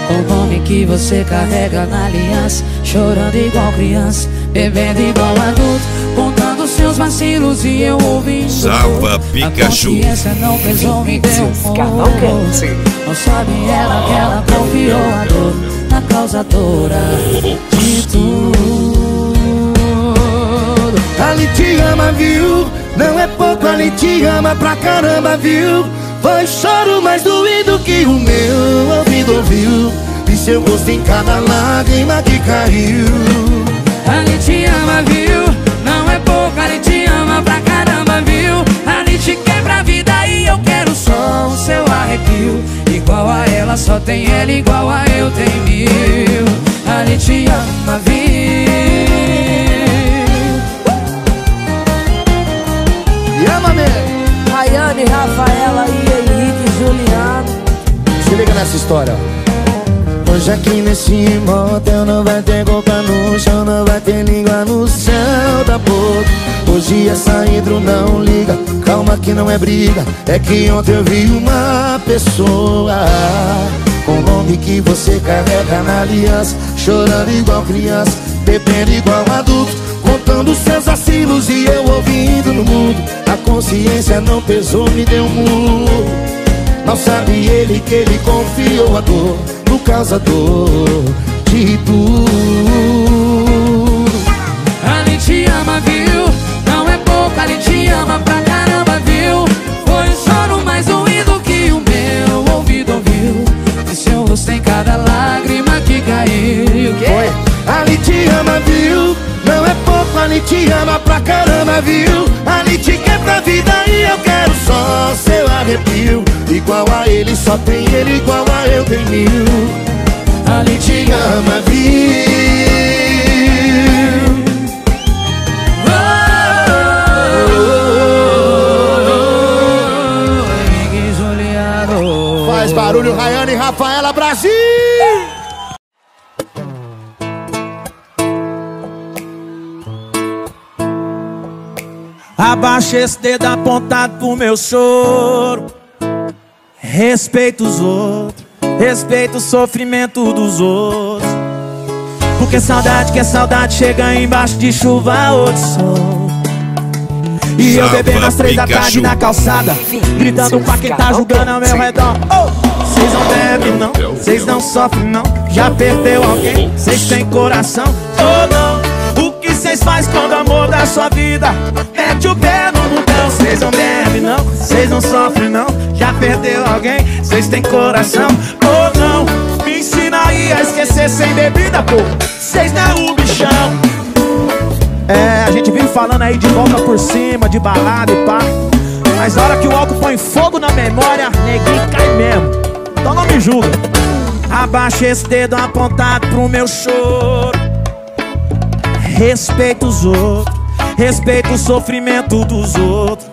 O nome que você carrega na aliança, chorando igual criança, bebendo igual adulto, contando seus vacilos e eu ouvindo.
Salva
A
Pikachu.
consciência não pesou, me deu um não sabe ela que ela confiou a dor na causadora de tudo.
Ali te ama, viu? Não é pouco, ali te ama pra caramba, viu? Foi choro mais doído que o meu ouvido ouviu. E seu gosto em cada lágrima que caiu.
Ali te ama, viu? Não é pouco, ali te ama pra caramba, viu? Ali te quebra a vida e eu quero só o seu arrepio. Igual a ela, só tem ela, igual a eu tem mil. Ali te ama, viu?
E ama,
Rayane, Rafaela e Henrique Juliano.
Liga nessa história.
Hoje aqui nesse motel não vai ter boca no chão Não vai ter língua no céu da boca Hoje essa hidro não liga Calma que não é briga. É que ontem eu vi uma pessoa Com o nome que você carrega na aliança Chorando igual criança Bebendo igual adulto Contando seus vacilos e eu ouvindo no mundo. A consciência não pesou, me deu murro Não sabe ele que ele confiou a dor No causador de tudo
Ali te ama, viu? Não é pouco, ali te ama pra caramba, viu? Foi um choro mais doído que o meu ouvido ouviu De seu rosto em cada lágrima que caiu.
Ali te ama, viu? Ali te ama pra caramba, viu? Ali te quer pra vida e eu quero só seu arrepio Igual a ele, só tem ele, igual a eu tem mil Ali te ama, viu? Faz barulho, Rayane e Rafaela Brasil!
Abaixa esse dedo apontado pro meu choro. Respeita os outros, respeita o sofrimento dos outros. Porque saudade que é saudade chega embaixo de chuva ou de sol. E eu bebendo às três da tarde na calçada, gritando pra quem tá julgando ao meu redor. Vocês não bebem não, vocês não sofrem não. Já perdeu alguém, vocês têm coração ou não? O que vocês faz quando da sua vida mete o pé no mundão? Vocês não bebem não, vocês não sofrem não. Já perdeu alguém, vocês têm coração ou não? Me ensina aí a esquecer sem bebida, pô. Vocês não é o bichão. É, a gente vive falando aí de volta por cima, de balada e pá. Mas na hora que o álcool põe fogo na memória, neguinho cai mesmo. Então não me julga. Abaixa esse dedo apontado pro meu choro. Respeita os outros, respeita o sofrimento dos outros.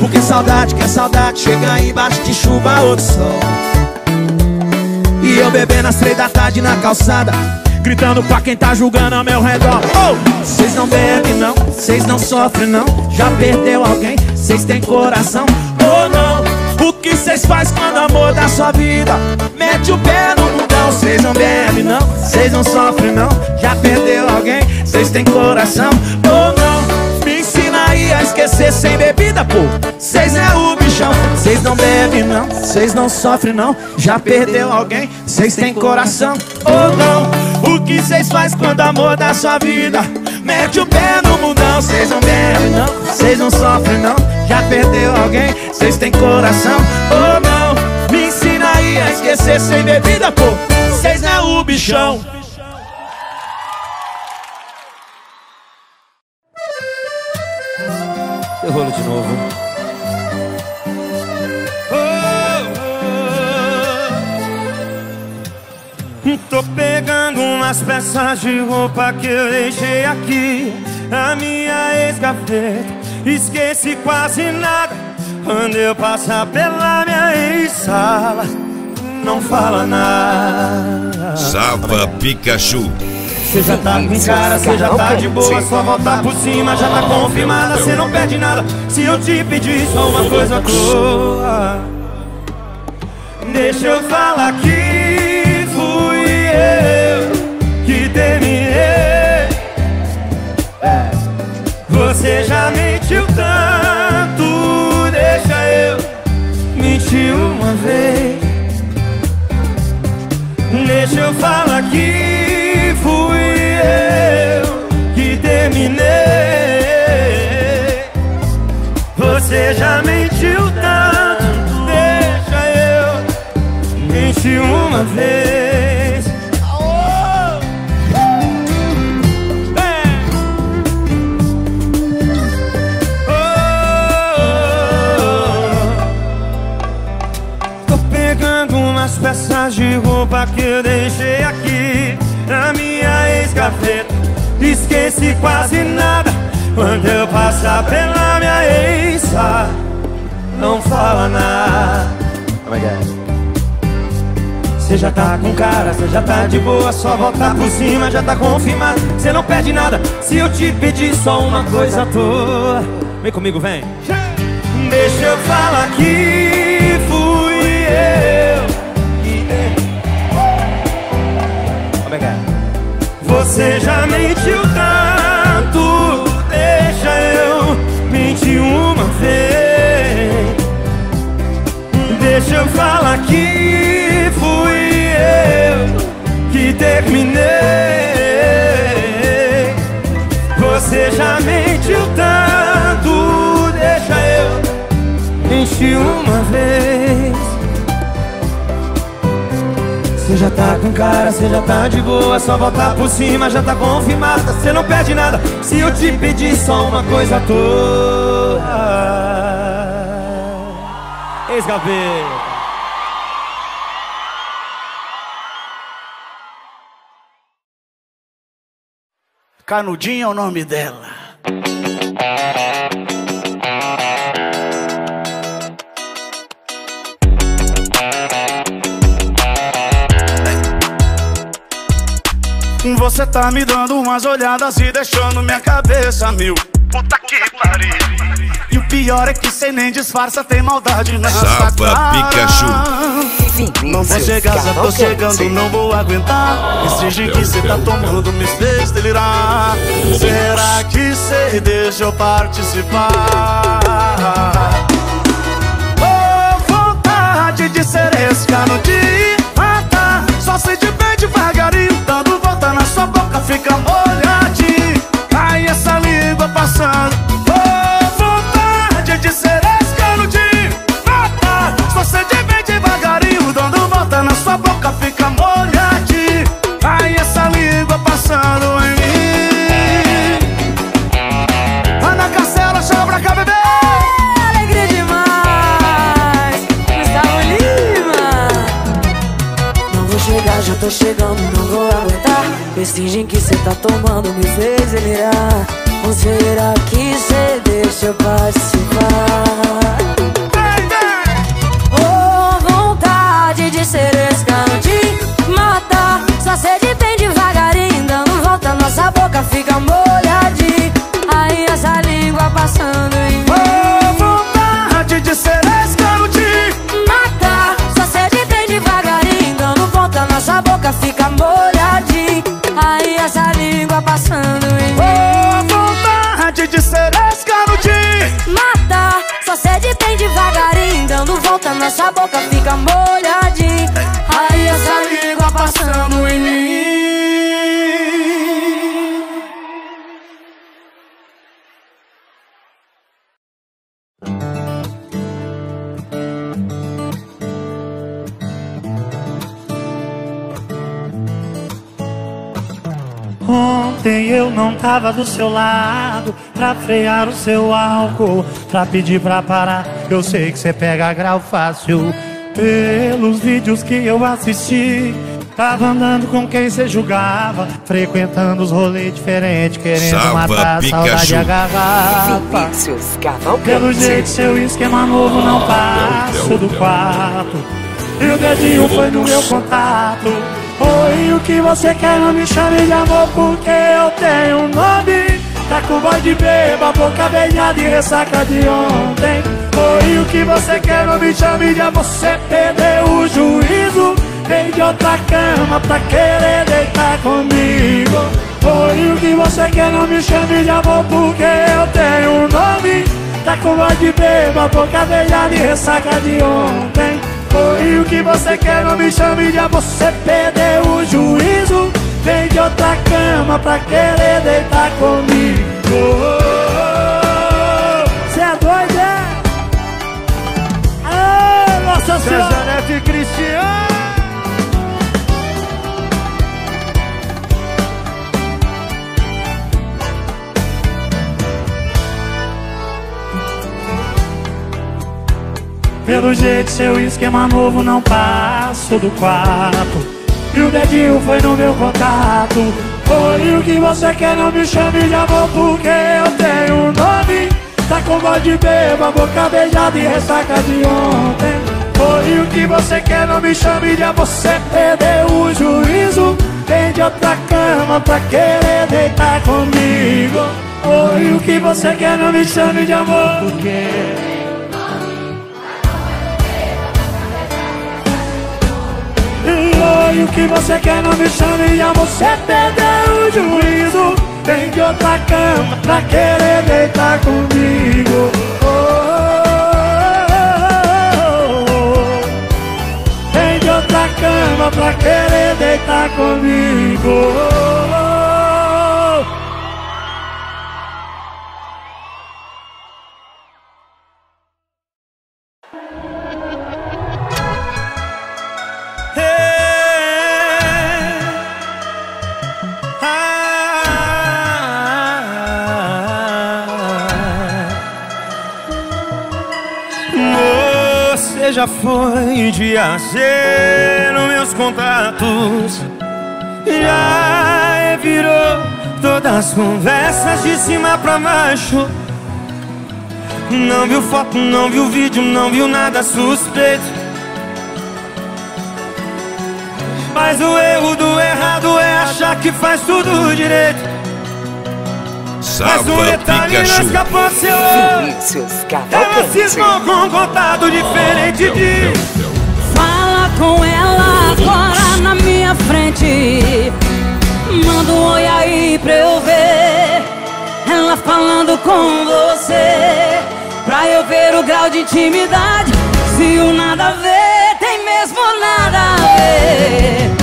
Porque saudade que saudade chega embaixo de chuva ou de sol. E eu bebendo às três da tarde na calçada Gritando pra quem tá julgando ao meu redor Oh, Vocês não bebem não, vocês não sofrem não Já perdeu alguém, vocês têm coração ou não? O que vocês faz quando amor da sua vida? Mete o pé no mundão Vocês não bebem não, vocês não sofrem não? Já perdeu alguém, vocês têm coração? Ou não? Me ensina aí a esquecer sem bebida, pô. Vocês é o bichão. Vocês não bebem não, vocês não sofrem não? Já perdeu alguém, vocês têm coração? Ou não? O que vocês faz quando amor da sua vida? Mete o pé no mundão Vocês não bebem não, vocês não sofrem não Já perdeu alguém, vocês têm coração ou não? Me ensina aí a esquecer sem bebida, pô. Vocês não é o bichão.
Eu rolo de novo.
Tô pegando umas peças de roupa que eu deixei aqui. Na minha ex-gaveta Esqueci quase nada Quando eu passar pela minha ex-sala. Não fala nada.
Salva Pikachu.
Cê já tá com cara, cê já tá de boa Só voltar por cima, já tá confirmada Cê não perde nada. Se eu te pedir só uma coisa boa Deixa eu falar que fui eu que terminei Você já mentiu tanto Deixa eu mentir uma vez Deixa eu falar que fui eu que terminei. Você já mentiu tanto, deixa eu mentir uma vez. Peças de roupa que eu deixei aqui na minha ex-gaveta. Esqueci quase nada quando eu passar pela minha ex. Não fala nada.
Cê já tá com cara, cê já tá de boa Só voltar por cima, já tá confirmado Cê não perde nada se eu te pedir só uma coisa à toa Vem comigo, vem Deixa eu falar que Já mentiu tanto Deixa eu mentir uma vez. Deixa eu falar que fui eu que terminei. Você já mentiu tanto Deixa eu mentir uma vez já tá com cara, você já tá de boa Só voltar por cima, já tá confirmada Você não perde nada. Se eu te pedir só uma coisa à toa. Ex-gaveta
Canudinha é o nome dela. Você tá me dando umas olhadas e deixando minha cabeça mil. Puta que pariu. E o pior é que cê nem disfarça, tem maldade nessa
Sapa
cara.
Pikachu.
Não vou chegar, já tô chegando, não vou aguentar Esse gin que cê tá tomando me fez delirar Será que cê deixa eu participar? Oh, vontade de ser esse cano de matar devagarinho, dando volta na sua boca Fica molhadinho, cai essa língua passando. Oh, vontade de ser matar Só se de bem devagarinho, dando volta na sua boca Fica
tô chegando, não vou aguentar. Esse gin que cê tá tomando me fez delirar. Ou será que cê deixa eu participar? De ser de Matar Só sede bem devagarinho Dando volta, nossa boca fica molhadinha Aí essa língua passando em mim.
Ontem eu não tava do seu lado Pra frear o seu álcool Pra pedir pra parar. Eu sei que você pega grau fácil Pelos vídeos que eu assisti. Tava andando com quem você julgava Frequentando os rolês diferentes Querendo
Salva,
matar a saudade a garrafa. Pelo jeito seu esquema novo não passo do quarto. E o dedinho foi no meu contato. Oi, o que você quer? Não me chame de amor porque eu tenho um nome Tá com voz de beba, boca beijada e ressaca de ontem Oi, o que você quer? Não me chame de amor Você perdeu o juízo Veio de outra cama pra querer deitar comigo Oi, o que você quer? Não me chame de amor porque eu tenho um nome Tá com voz de beba, boca beijada e ressaca de ontem Oi, o que você quer? Não me chame de amor Você perdeu o juízo Vem de outra cama pra querer deitar comigo. Cê é doido, é? Ah, Nossa Senhora.
César e Cristiano.
Pelo jeito seu esquema novo não passo do quarto E o dedinho foi no meu contato Oi, o que você quer? Não me chame de amor porque eu tenho nome Tá com voz de beba, boca beijada e ressaca de ontem Oi, o que você quer? Não me chame de amor Você perdeu o juízo Vem de outra cama pra querer deitar comigo Oi, o que você quer? Não me chame de amor Porque Oi, o que você quer? Não me chame amor Você perdeu o juízo. Vem de outra cama pra querer deitar comigo. Oh, oh, oh, Vem de outra cama pra querer deitar comigo
já foi de nos meus contatos. Já virou todas as conversas de cima pra baixo. Não viu foto, não viu vídeo, não viu nada suspeito. Mas o erro do errado é achar que faz tudo direito mas um
Sava
detalhe olho
Vinícius
Ela cismou com um contato diferente de
Fala com ela agora na minha frente. Manda um oi aí pra eu ver. Ela falando com você. Pra eu ver o grau de intimidade. Se o nada a ver, tem mesmo nada a ver.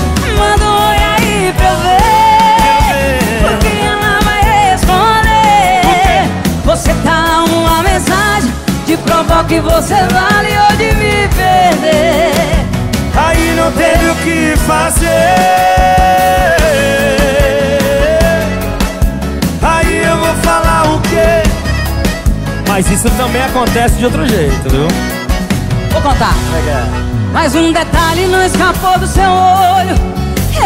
De provar que você vale ou de me perder.
Aí não teve o que fazer Aí eu vou falar o quê?
Mas isso também acontece de outro jeito, viu?
Vou contar. Mas um detalhe não escapou do seu olho.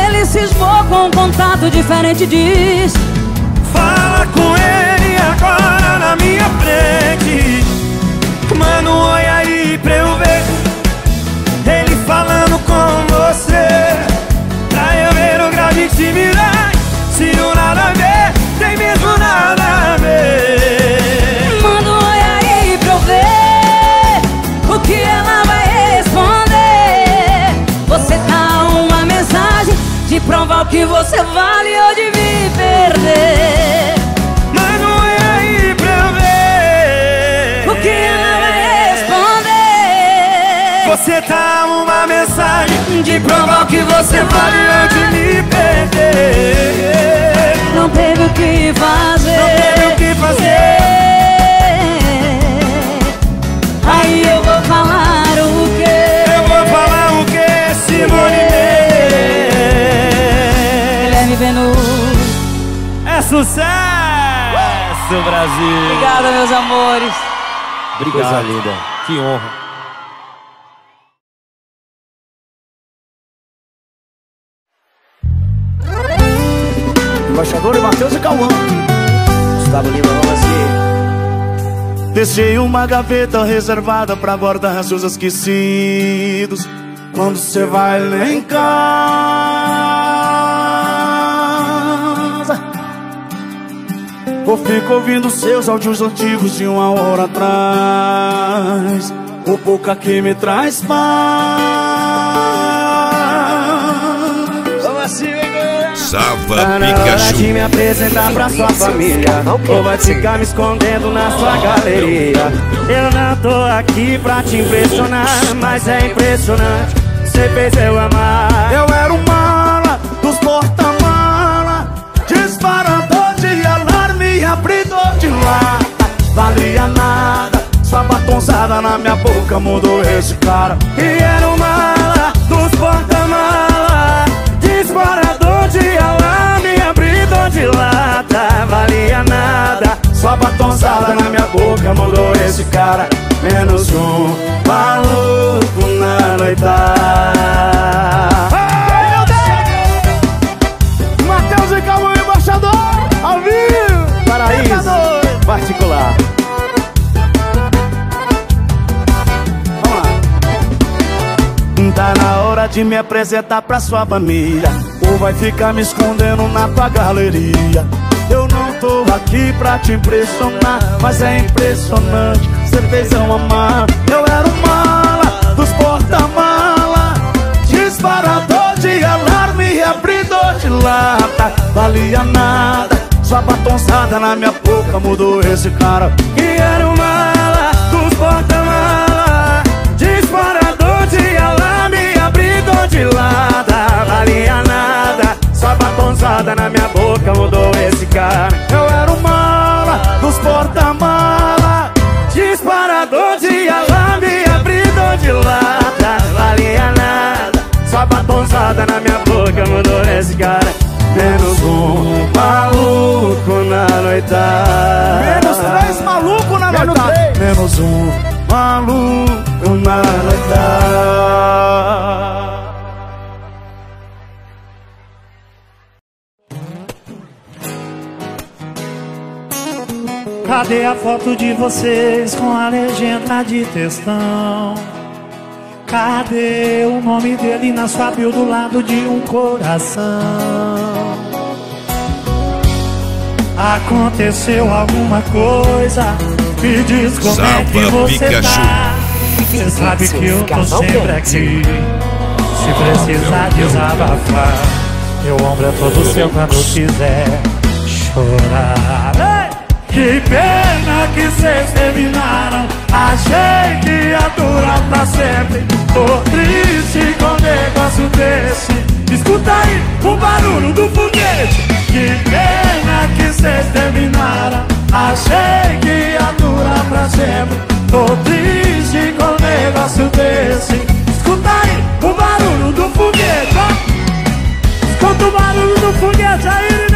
Ele cismou com um contato diferente diz.
Fala com ele agora na minha frente Um oi aí pra eu ver. Ele falando com você Pra eu ver o grau de intimidade Se o nada a ver, tem mesmo nada a ver.
Um oi aí pra eu ver o que ela vai responder. Você dá uma mensagem de provar o que você vale ou
Você tá uma mensagem de provar que você vale antes de me perder.
Não teve o que fazer.
Não teve o que fazer.
Aí eu vou falar o quê?
Eu vou falar o que, Simone
Guilherme Benu.
É sucesso, Brasil!
Obrigada, meus amores.
Obrigado, linda. Que honra.
Embaixador e Matheus e Cauã. Gustavo Lima, assim
Deixei uma gaveta reservada pra guardar seus esquecidos. Quando você vai lá em casa Ou fico ouvindo seus áudios antigos de uma hora atrás. O boca que me traz paz
Sava
Tá na hora de
Pikachu.
me apresentar pra sua família. Ou vai ficar me escondendo na sua galeria. Eu não tô aqui pra te impressionar Mas é impressionante, você fez eu amar.
Eu era o mala dos porta-mala Disparador de alarme e abridor de lata Valia nada, sua batonzada na minha boca mudou esse cara.
E era o mala dos porta-mala
Batonzada na minha boca mudou esse cara Menos um. Maluco na noitada.
Deus! Matheus e Calma, embaixador, ao vivo!
Paraíso particular. Vamos lá.
De me apresentar pra sua família. Ou vai ficar me escondendo na tua galeria tô aqui pra te impressionar Mas é impressionante, cê fez eu amar Eu era o mala dos porta-mala. Disparador de alarme abridor de lata. Valia nada, sua batonçada na minha boca Mudou esse cara que era o mala dos porta-mala. Disparador de alarme abridor de lata. Valia nada, na minha boca Mudou esse cara. Eu era o mala dos porta-mala
foto de vocês com a legenda de textão? Cadê o nome dele na sua bio do lado de um coração? Aconteceu alguma coisa? Me diz como é que você
Pikachu.
tá Você sabe que eu tô sempre aqui Se precisar desabafar Meu ombro é todo seu quando quiser chorar! Que pena que vocês terminaram. Achei que ia durar pra sempre. Tô triste com negócio desse. Escuta aí o barulho do foguete. Que pena que vocês terminaram. Achei que ia durar pra sempre. Tô triste com negócio desse. Escuta aí o barulho do foguete. Escuta o barulho do foguete aí,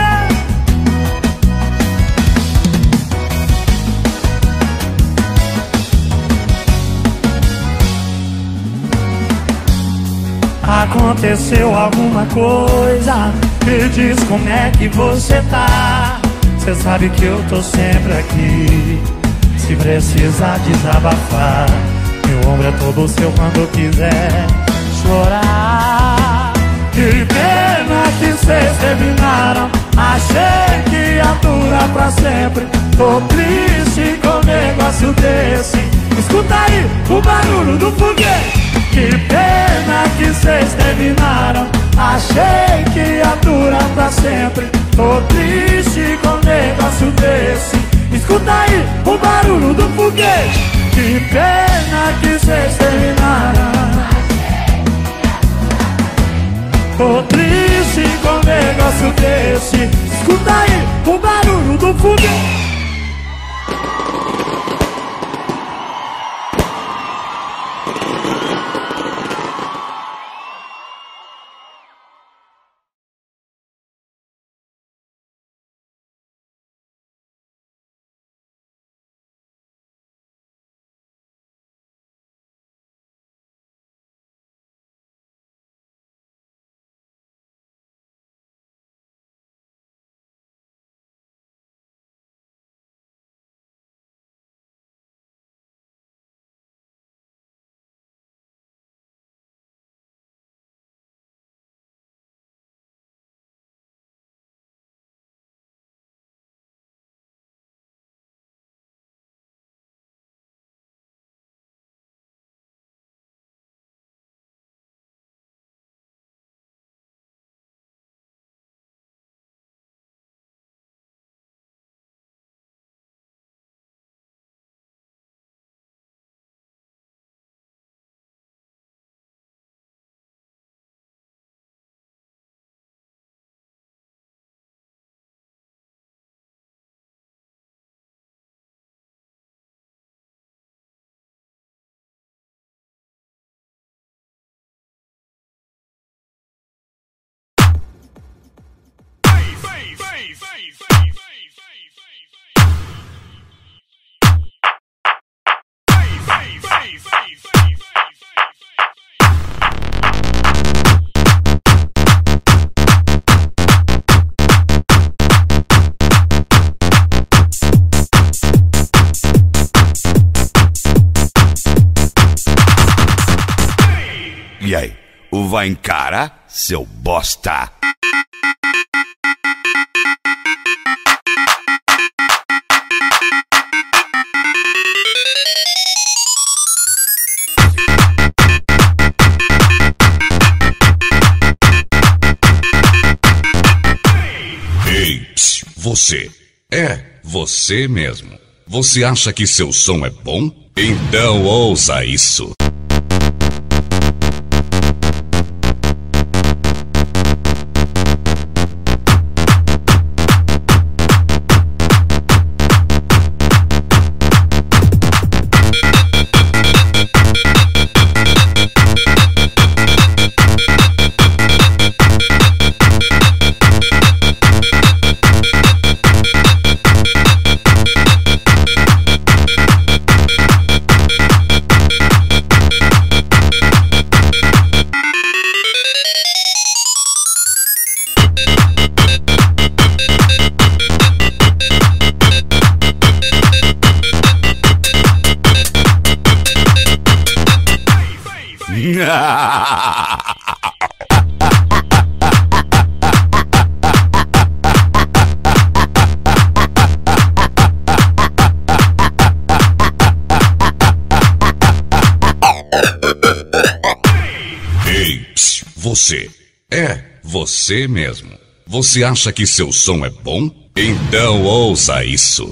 Aconteceu alguma coisa? Me diz como é que você tá. Cê sabe que eu tô sempre aqui. Se precisar desabafar Meu ombro é todo seu quando quiser chorar. Que pena que vocês terminaram. Achei que ia durar pra sempre. Tô triste com um negócio desse. Escuta aí o barulho do foguete que pena que vocês terminaram. Achei que ia durar pra sempre. Tô triste com negócio desse. Escuta aí o barulho do foguete. Que pena que vocês terminaram. Tô triste com negócio desse. Escuta aí o barulho do foguete
Vai encarar, seu bosta.
Ei, você. É, você mesmo. Você acha que seu som é bom? Então ouça isso. Você. É, você mesmo. Você acha que seu som é bom? Então ouça isso.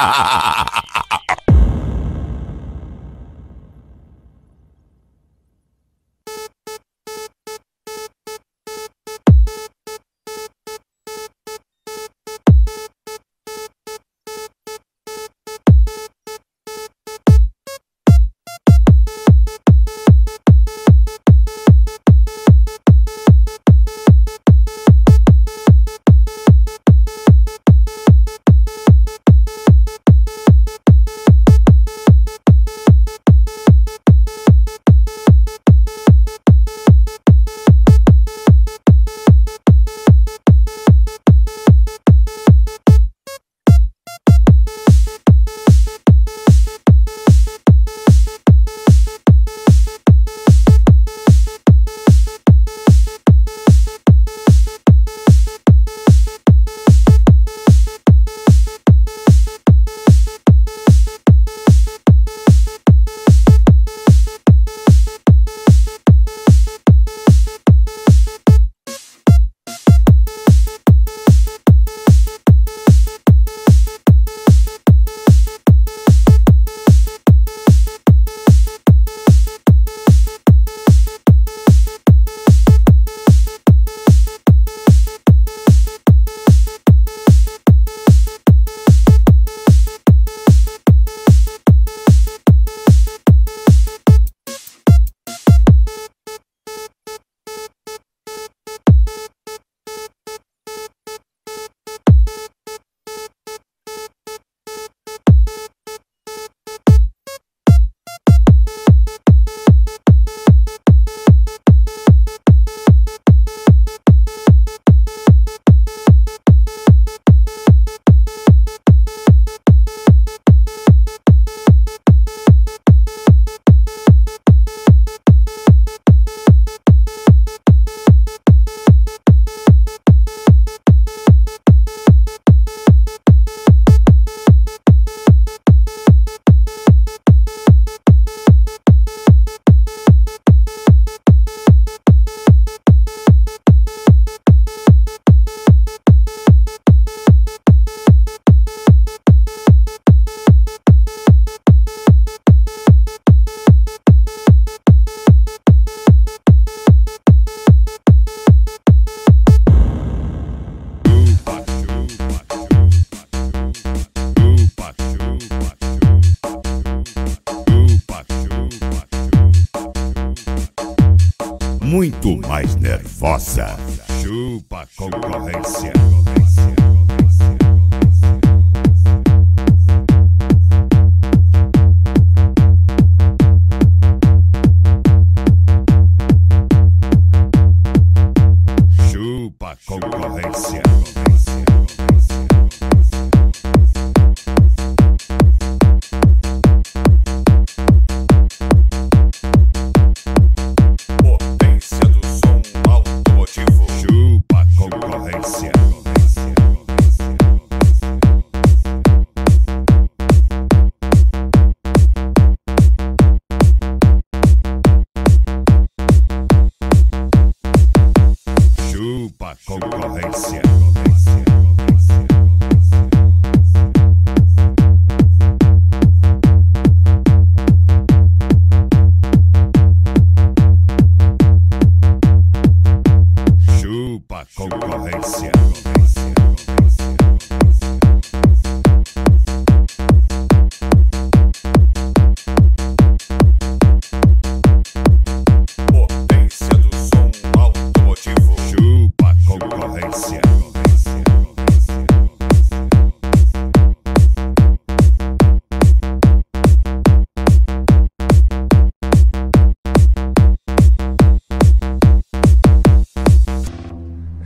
Chupa concorrência.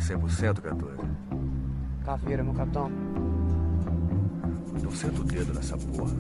100% 14.
Cafeira, meu capitão.
Então senta o dedo nessa porra.